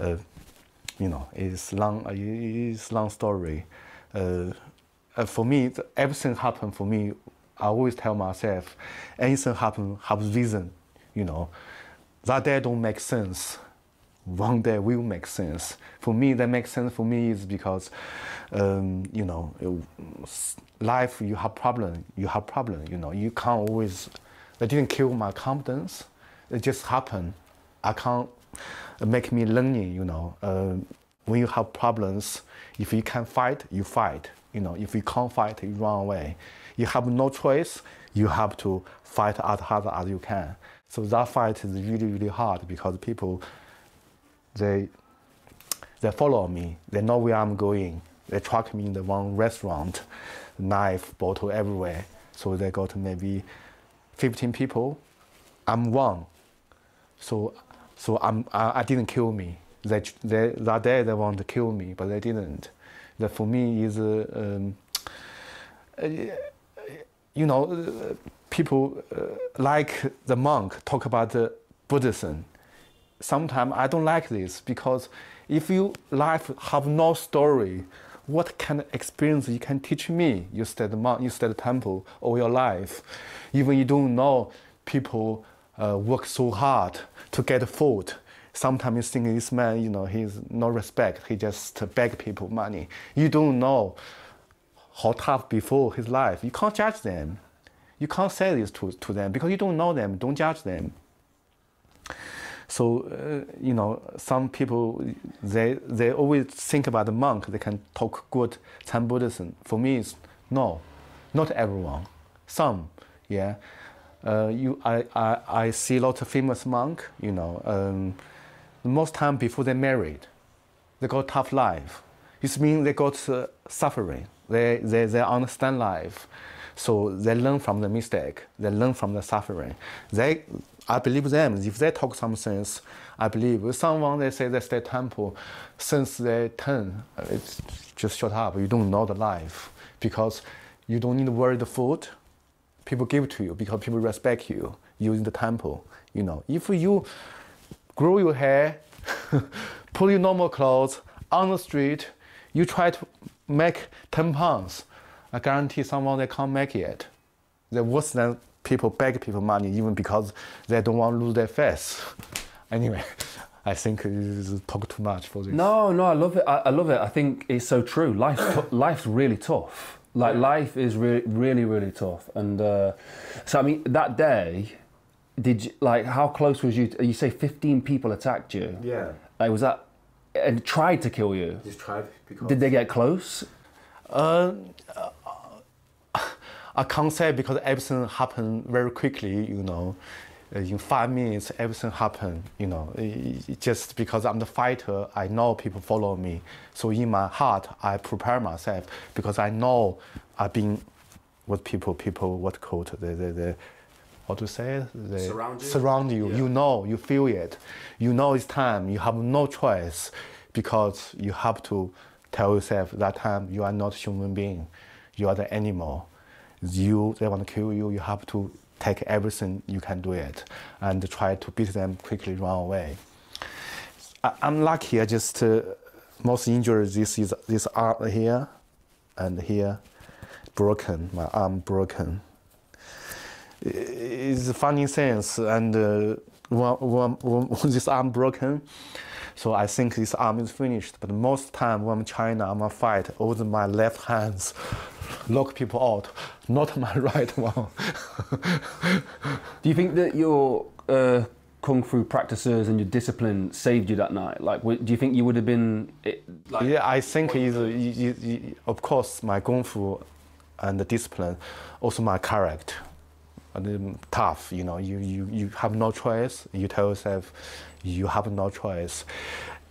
uh, you know it's long. It's long story. Uh, uh, for me, everything happened for me. I always tell myself, anything happen have reason. You know, that day don't make sense. One day will make sense. For me, that makes sense. For me is because, um, you know, life you have problem. You have problem. You know, you can't always. That didn't kill my confidence. It just happened. I can't make me learning. You know, um, when you have problems, if you can fight, you fight. You know, if you can't fight, you run away. You have no choice. You have to fight as hard as you can. So that fight is really, really hard because people, they, they follow me. They know where I'm going. They track me in the one restaurant, knife, bottle everywhere. So they got maybe 15 people. I'm one. So, so I'm, I, I didn't kill me. They, they, that day they want to kill me, but they didn't. That for me is, uh, um, uh, you know, people uh, like the monk talk about uh, Buddhism. Sometimes I don't like this because if you life have no story, what kind of experience you can teach me? You study monk, you study temple all your life. Even you don't know people uh, work so hard to get food. Sometimes you think this man, you know, he's no respect. He just beg people money. You don't know how tough before his life. You can't judge them. You can't say this to, to them because you don't know them. Don't judge them. So uh, you know, some people they they always think about the monk. They can talk good Chan Buddhism. For me, it's no, not everyone. Some, yeah. Uh, you, I, I, I see a lot of famous monk. You know, um, most time before they married, they got tough life. It means they got uh, suffering. They, they, they understand life. So they learn from the mistake. They learn from the suffering. They, I believe them. If they talk some sense, I believe. Someone they say they stay temple since they turn. It's just shut up. You don't know the life because you don't need to worry the food. People give to you because people respect you using the temple. You know, if you grow your hair, put your normal clothes on the street, you try to make 10 pounds, I guarantee someone they can't make it. They're worse than people beg people money even because they don't want to lose their face. Anyway, I think it's talk too much for this. No, no, I love it. I, I love it. I think it's so true. Life, life's really tough. Like life is really, really, really tough. And uh, so, I mean, that day, did you like how close was you? You say fifteen people attacked you. Yeah. Like, was that and tried to kill you? Just tried because. Did they get close? Uh, I can't say because everything happened very quickly, you know. In five minutes, everything happened, you know. Just because I'm the fighter, I know people follow me. So in my heart, I prepare myself because I know I've been what people, people, what quote, the, the, the how to say it? The, Surround you? Surround you. Yeah. You know, you feel it. You know it's time. You have no choice because you have to tell yourself that time you are not human being. You are the animal. You, they want to kill you. You have to take everything you can do it and try to beat them quickly, run away. I, I'm lucky. I just uh, most injured. This is this arm here, and here, broken. My arm broken it's a funny sense and uh, when, when, when this arm broken so i think this arm is finished but most time when i'm china i'm a fight over my left hands lock people out not my right one Do you think that your uh, kung fu practices and your discipline saved you that night? Like, do you think you would have been like? yeah i think is of course my kung fu and the discipline also my character tough you know you, you you have no choice. You tell yourself you have no choice.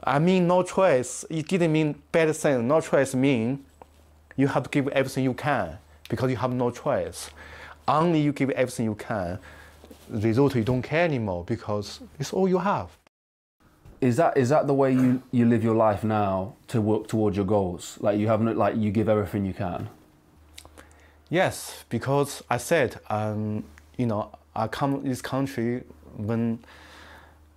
I mean no choice it didn't mean bad thing no choice mean you have to give everything you can because you have no choice. Only you give everything you can result you don't care anymore because it's all you have. Is that is that the way you, you live your life now to work towards your goals? Like you haven't like you give everything you can. Yes, because I said, um, you know, I come this country when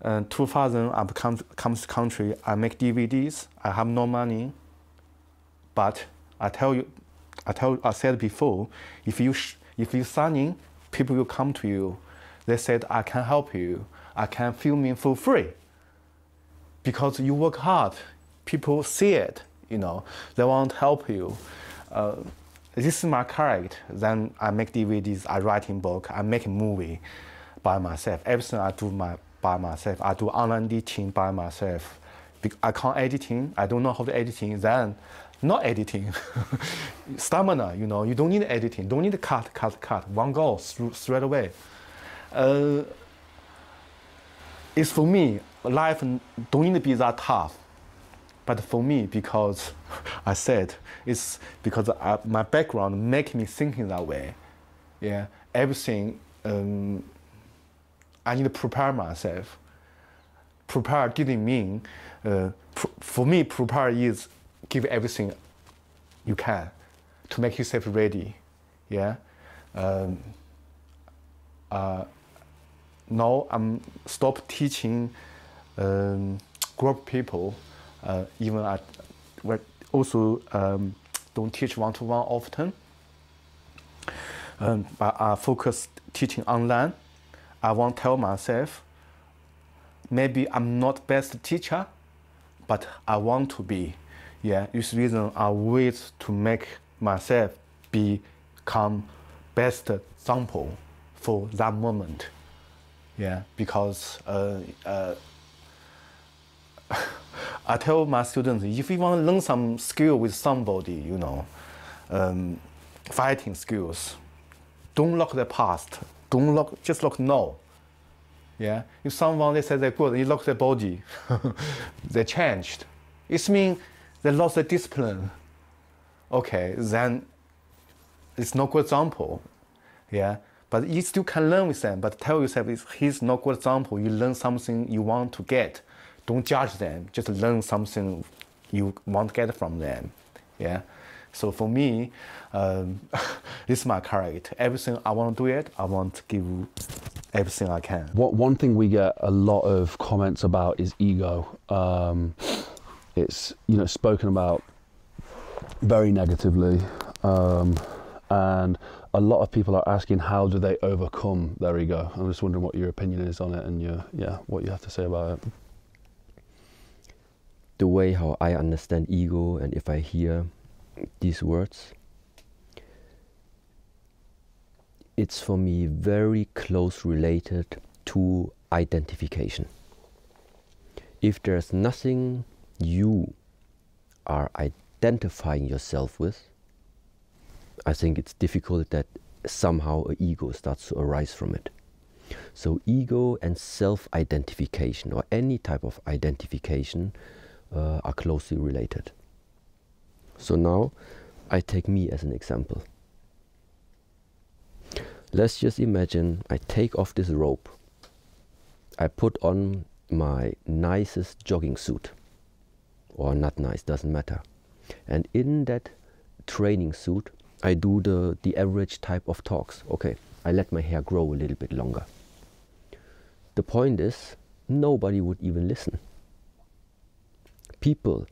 uh, 2000 I come come to country. I make DVDs. I have no money, but I tell you, I tell I said before, if you if you signing, people will come to you. They said I can help you. I can film it for free because you work hard. People see it, you know, they want to help you. Uh, this is my character. Then I make DVDs, I write in book, I make a movie by myself. Everything I do my, by myself. I do online teaching by myself. I can't editing. I don't know how to editing. Then not editing. Stamina, you know, you don't need editing. Don't need to cut, cut, cut. One go straight away. Uh, it's for me, life don't need to be that tough. But for me, because I said it's because I, my background make me thinking that way. Yeah, everything. Um, I need to prepare myself. Prepare didn't mean, uh, for me, prepare is give everything you can to make yourself ready. Yeah. Um, uh, now I'm stop teaching um, group people. Uh, even I also um, don't teach one-to-one often. Um, but I focus teaching online. I want to tell myself, maybe I'm not best teacher, but I want to be. Yeah, this reason I wait to make myself become best example for that moment. Yeah, because uh, uh, I tell my students if you want to learn some skill with somebody, you know, um, fighting skills, don't look the past. Don't look, just look now. Yeah, if someone they say they're good, you look the body, they changed. It means they lost the discipline. Okay, then it's not good example. Yeah, but you still can learn with them. But tell yourself, he's not good example, you learn something you want to get. Don't judge them. Just learn something you want to get from them. Yeah. So for me, um, this is my character. Everything I want to do it, I want to give everything I can. What one thing we get a lot of comments about is ego. Um, it's you know spoken about very negatively, um, and a lot of people are asking how do they overcome their ego. I'm just wondering what your opinion is on it and your yeah what you have to say about it. The way how I understand ego, and if I hear these words, it's for me very close related to identification. If there's nothing you are identifying yourself with, I think it's difficult that somehow an ego starts to arise from it. So, ego and self identification, or any type of identification, uh, are closely related. So now I take me as an example. Let's just imagine I take off this rope. I put on my nicest jogging suit. Or not nice, doesn't matter. And in that training suit, I do the, the average type of talks. Okay, I let my hair grow a little bit longer. The point is, nobody would even listen. People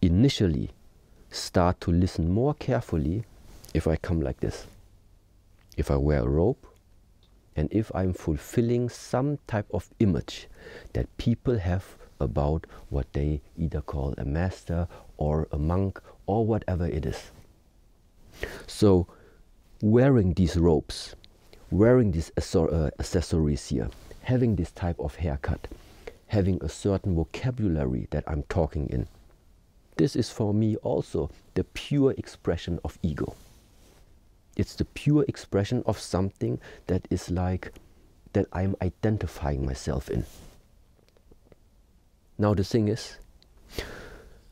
initially start to listen more carefully if I come like this. If I wear a robe and if I'm fulfilling some type of image that people have about what they either call a master or a monk or whatever it is. So, wearing these robes, wearing these accessories here, having this type of haircut, having a certain vocabulary that I'm talking in, this is for me also the pure expression of ego. It's the pure expression of something that is like that I'm identifying myself in. Now, the thing is,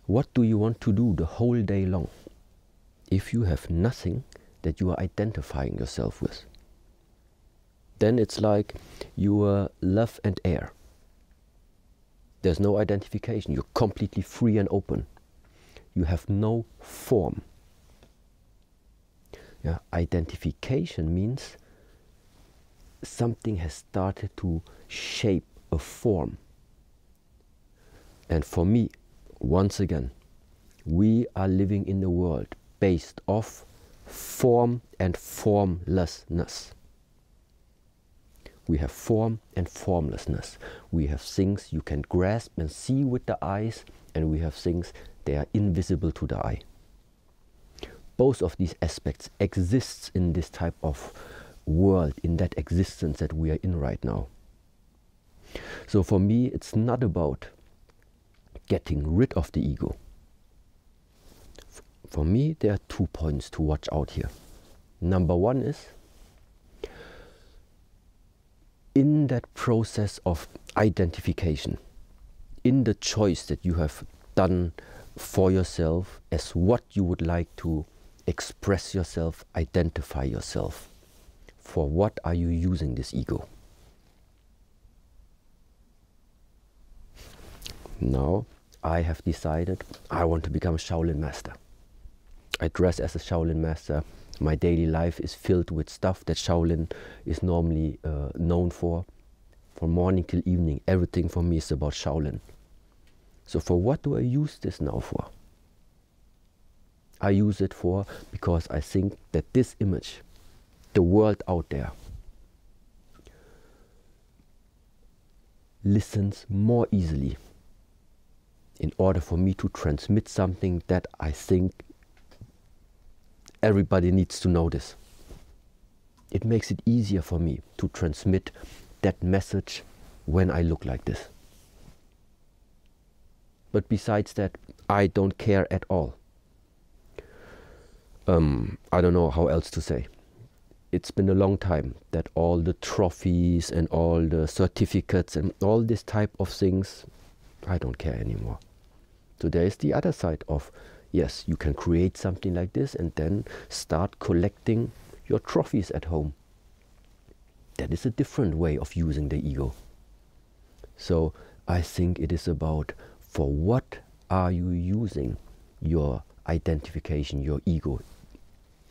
what do you want to do the whole day long if you have nothing that you are identifying yourself with? Then it's like you are love and air. There's no identification. You're completely free and open you have no form. Yeah, identification means something has started to shape a form. And for me, once again, we are living in a world based off form and formlessness. We have form and formlessness. We have things you can grasp and see with the eyes, and we have things they are invisible to the eye. Both of these aspects exists in this type of world, in that existence that we are in right now. So for me, it's not about getting rid of the ego. For me, there are two points to watch out here. Number one is in that process of identification, in the choice that you have done for yourself as what you would like to express yourself, identify yourself. For what are you using this ego? Now, I have decided I want to become a Shaolin master. I dress as a Shaolin master. My daily life is filled with stuff that Shaolin is normally uh, known for. From morning till evening, everything for me is about Shaolin. So for what do I use this now for? I use it for because I think that this image, the world out there, listens more easily in order for me to transmit something that I think everybody needs to know this. It makes it easier for me to transmit that message when I look like this. But besides that, I don't care at all. Um, I don't know how else to say. It's been a long time that all the trophies and all the certificates and all this type of things, I don't care anymore. So there is the other side of yes, you can create something like this and then start collecting your trophies at home. That is a different way of using the ego. So I think it is about for what are you using your identification, your ego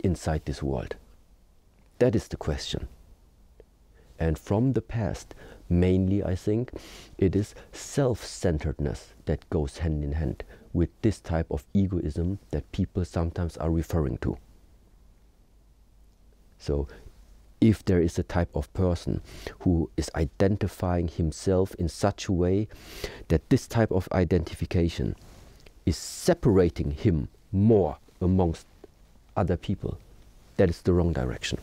inside this world? That is the question. And from the past, mainly I think it is self centeredness that goes hand in hand with this type of egoism that people sometimes are referring to. So, if there is a type of person who is identifying himself in such a way that this type of identification is separating him more amongst other people, that is the wrong direction.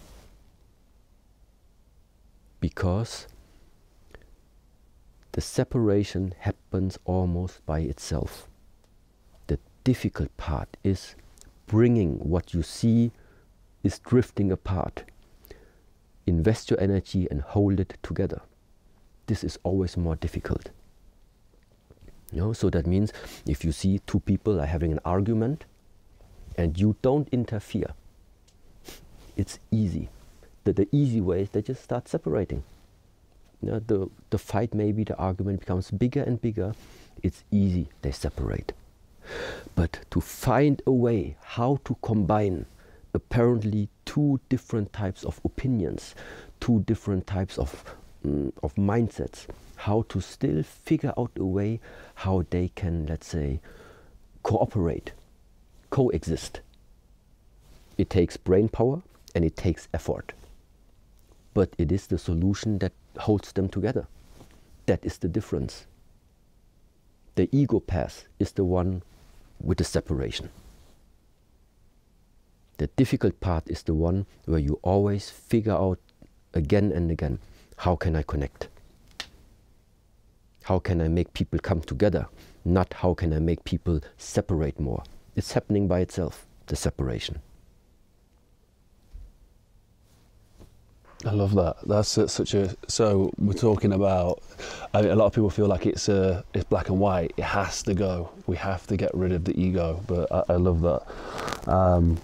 Because the separation happens almost by itself. Difficult part is bringing what you see is drifting apart. Invest your energy and hold it together. This is always more difficult. You know, so that means if you see two people are having an argument and you don't interfere, it's easy. The, the easy way is they just start separating. You know, the, the fight, maybe the argument becomes bigger and bigger. It's easy, they separate. But to find a way how to combine apparently two different types of opinions, two different types of, um, of mindsets, how to still figure out a way how they can, let's say, cooperate, coexist. It takes brain power and it takes effort. But it is the solution that holds them together. That is the difference. The ego path is the one with the separation. The difficult part is the one where you always figure out again and again how can I connect? How can I make people come together? Not how can I make people separate more? It's happening by itself, the separation. I love that. That's such a. So we're talking about. I mean, a lot of people feel like it's a, it's black and white. It has to go. We have to get rid of the ego. But I, I love that. Um,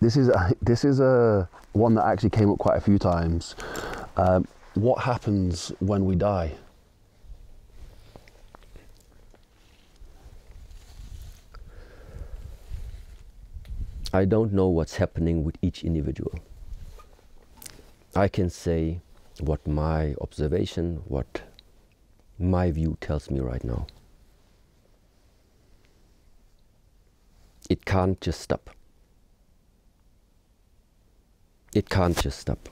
this is this is a one that actually came up quite a few times. Um, what happens when we die? I don't know what's happening with each individual. I can say what my observation, what my view tells me right now. It can't just stop. It can't just stop.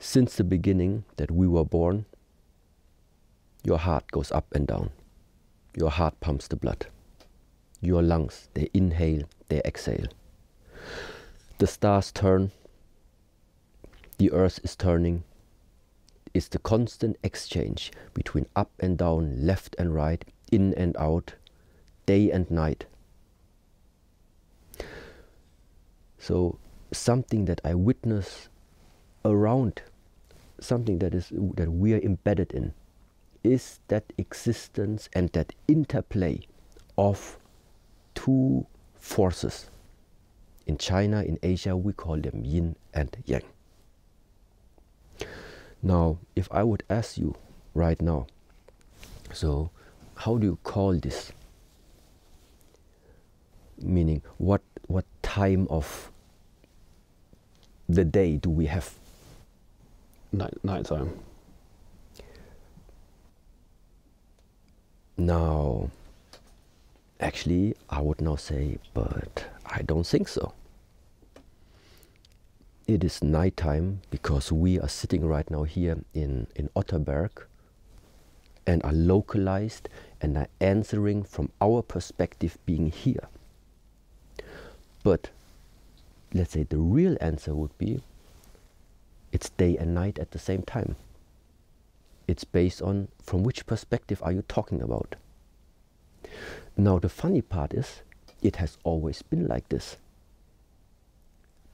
Since the beginning that we were born, your heart goes up and down. Your heart pumps the blood. Your lungs, they inhale, they exhale. The stars turn, the earth is turning. It's the constant exchange between up and down, left and right, in and out, day and night. So something that I witness around, something that is that we are embedded in, is that existence and that interplay of two forces. In China, in Asia, we call them yin and yang. Now, if I would ask you right now, so how do you call this? Meaning, what what time of the day do we have? Night night time. Now, Actually, I would now say, but I don't think so. It is nighttime because we are sitting right now here in, in Otterberg and are localized and are answering from our perspective being here. But let's say the real answer would be it's day and night at the same time. It's based on from which perspective are you talking about. Now, the funny part is it has always been like this.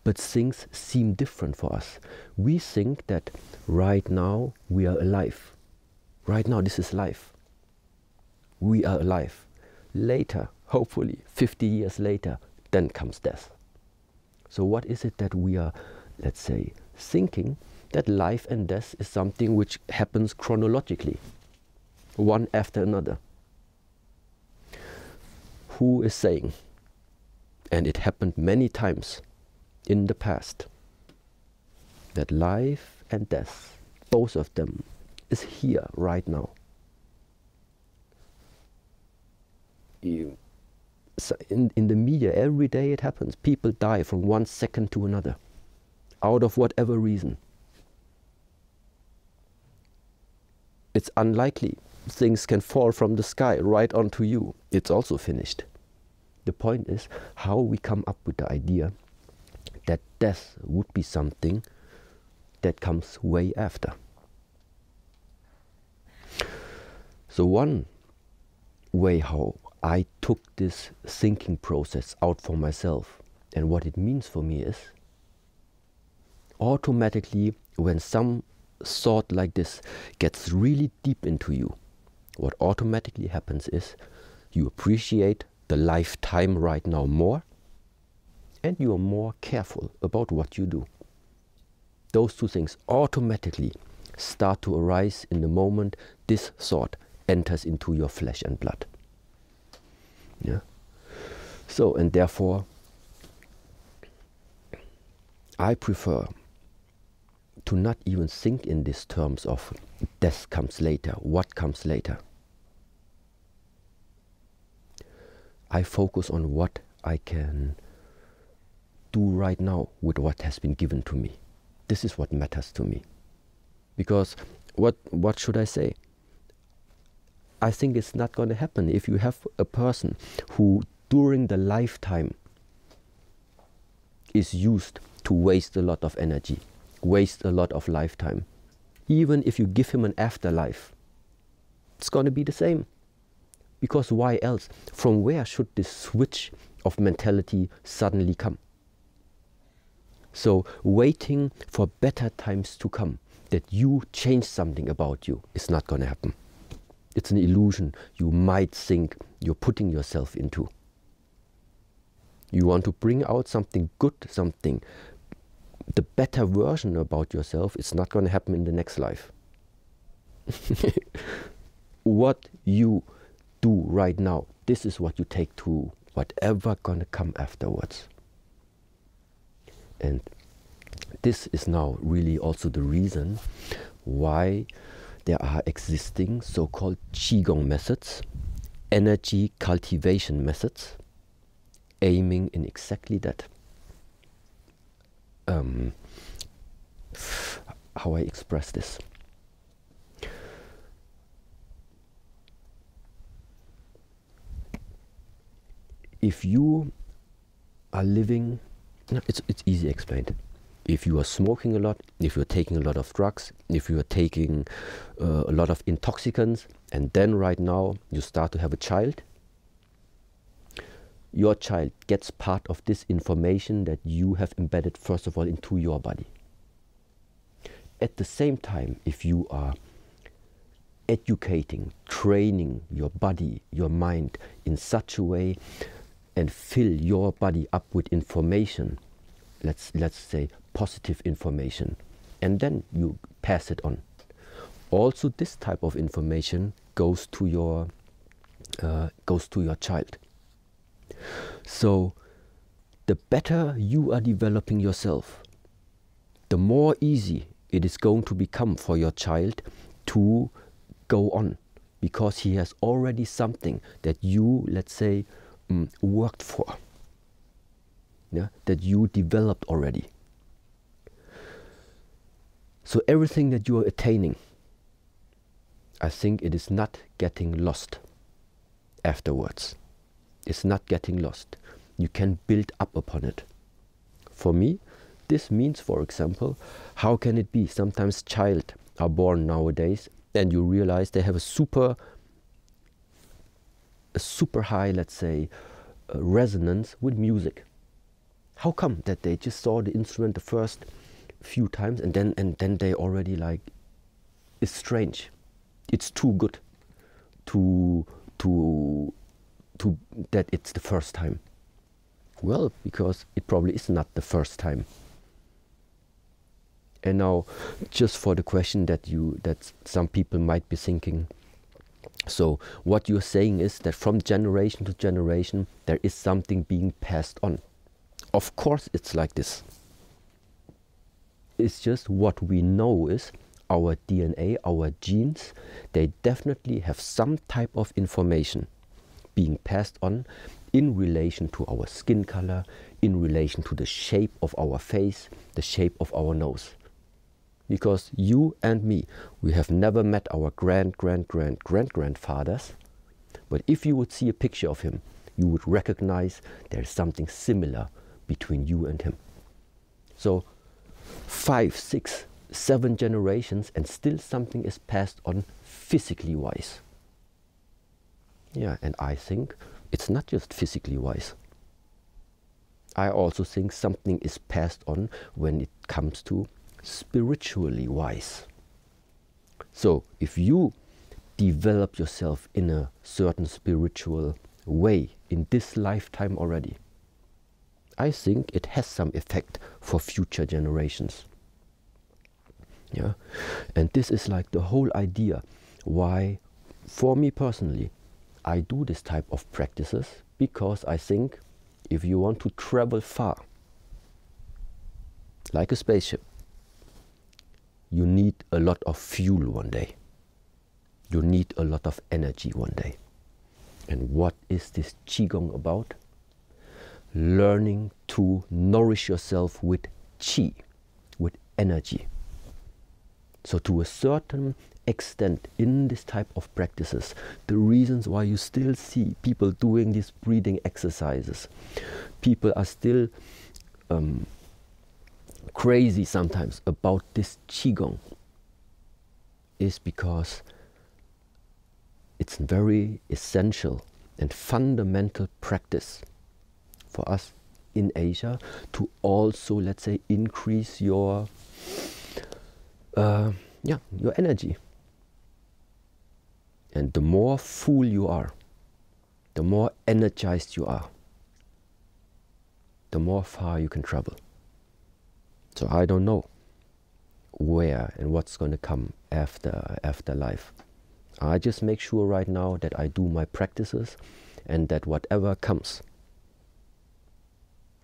But things seem different for us. We think that right now we are alive. Right now, this is life. We are alive. Later, hopefully, 50 years later, then comes death. So, what is it that we are, let's say, thinking that life and death is something which happens chronologically, one after another? Who is saying, and it happened many times in the past, that life and death, both of them, is here right now. You, in, in the media, every day it happens. People die from one second to another, out of whatever reason. It's unlikely things can fall from the sky right onto you. It's also finished. The point is how we come up with the idea that death would be something that comes way after. So, one way how I took this thinking process out for myself and what it means for me is automatically when some thought like this gets really deep into you, what automatically happens is you appreciate the lifetime right now more and you are more careful about what you do. Those two things automatically start to arise in the moment this thought enters into your flesh and blood. Yeah. So, and therefore, I prefer to not even think in these terms of death comes later, what comes later. I focus on what I can do right now with what has been given to me. This is what matters to me. Because what what should I say? I think it's not going to happen if you have a person who during the lifetime is used to waste a lot of energy, waste a lot of lifetime. Even if you give him an afterlife, it's going to be the same. Because why else? From where should this switch of mentality suddenly come? So, waiting for better times to come, that you change something about you, is not going to happen. It's an illusion you might think you're putting yourself into. You want to bring out something good, something, the better version about yourself, it's not going to happen in the next life. what you do right now, this is what you take to whatever to come afterwards. And this is now really also the reason why there are existing so-called Qigong methods, energy cultivation methods, aiming in exactly that. Um, how I express this. If you are living, it's, it's easy explained if you are smoking a lot, if you're taking a lot of drugs, if you are taking uh, a lot of intoxicants, and then right now you start to have a child, your child gets part of this information that you have embedded, first of all, into your body. At the same time, if you are educating, training your body, your mind in such a way, and fill your body up with information, let's, let's say positive information and then you pass it on. Also, this type of information goes to your uh, goes to your child. So, the better you are developing yourself, the more easy it is going to become for your child to go on because he has already something that you, let's say, um, worked for, yeah, that you developed already. So everything that you are attaining, I think it is not getting lost afterwards. It's not getting lost. You can build up upon it. For me, this means, for example, how can it be? Sometimes child are born nowadays and you realize they have a super a super high, let's say, uh, resonance with music. How come that they just saw the instrument the first few times and then and then they already like it's strange. It's too good to to to that it's the first time. Well, because it probably is not the first time. And now, just for the question that you that some people might be thinking. So what you're saying is that from generation to generation there is something being passed on. Of course, it's like this. It's just what we know is our DNA, our genes. They definitely have some type of information being passed on in relation to our skin color, in relation to the shape of our face, the shape of our nose because you and me, we have never met our grand, grand, grand, grand grandfathers. But if you would see a picture of him, you would recognize there is something similar between you and him. So, five, six, seven generations, and still something is passed on physically wise. Yeah, and I think it's not just physically wise. I also think something is passed on when it comes to spiritually wise. So if you develop yourself in a certain spiritual way in this lifetime already, I think it has some effect for future generations. Yeah, and this is like the whole idea why, for me personally, I do this type of practices because I think if you want to travel far, like a spaceship, you need a lot of fuel one day. You need a lot of energy one day. And what is this Qigong about? Learning to nourish yourself with Qi, with energy. So, to a certain extent, in this type of practices, the reasons why you still see people doing these breathing exercises, people are still um, crazy sometimes about this Qigong is because it's very essential and fundamental practice for us in Asia to also, let's say, increase your uh, yeah your energy. And the more full you are, the more energized you are, the more far you can travel. So I don't know where and what's going to come after after life. I just make sure right now that I do my practices and that whatever comes,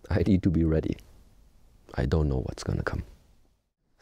I need to be ready. I don't know what's going to come.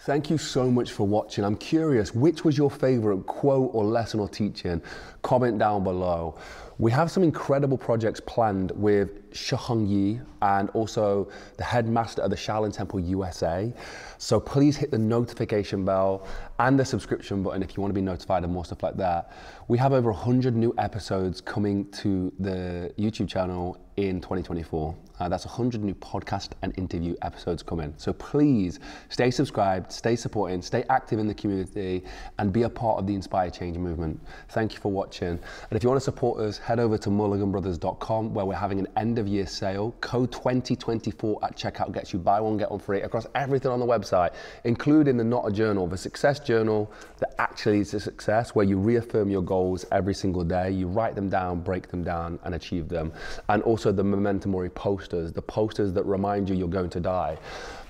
Thank you so much for watching. I'm curious, which was your favorite quote or lesson or teaching? Comment down below. We have some incredible projects planned with Shi Heng Yi and also the headmaster of the Shaolin Temple USA. So please hit the notification bell and the subscription button if you want to be notified of more stuff like that. We have over 100 new episodes coming to the YouTube channel in 2024. Uh, that's 100 new podcast and interview episodes coming. So please stay subscribed, stay supporting, stay active in the community, and be a part of the Inspire Change movement. Thank you for watching. And if you want to support us, head over to mulliganbrothers.com where we're having an end of year sale. Code 2024 at checkout gets you buy one, get one free across everything on the website, including the Not a Journal, the success journal that actually is a success, where you reaffirm your goals every single day. You write them down, break them down, and achieve them. And also the Memento Mori posters, the posters that remind you you're going to die.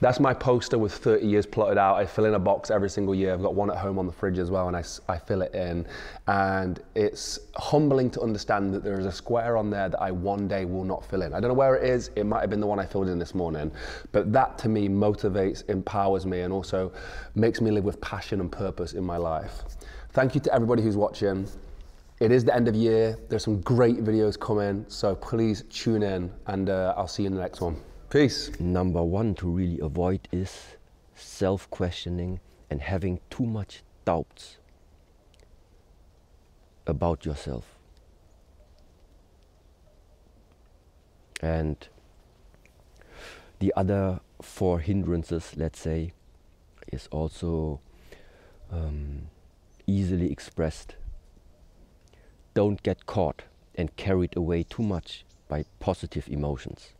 That's my poster with 30 years plotted out. I fill in a box every single year. I've got one at home on the fridge as well, and I, I fill it in. And it's humbling to understand that there is a square on there that I one day will not fill in. I don't know where it is. It might have been the one I filled in this morning. But that to me motivates, empowers me, and also makes me live with passion and purpose in my life. Thank you to everybody who's watching. It is the end of year. There's some great videos coming, so please tune in and uh, I'll see you in the next one. Peace. Number one to really avoid is self questioning and having too much doubts about yourself. And the other four hindrances, let's say, is also um, easily expressed. Don't get caught and carried away too much by positive emotions.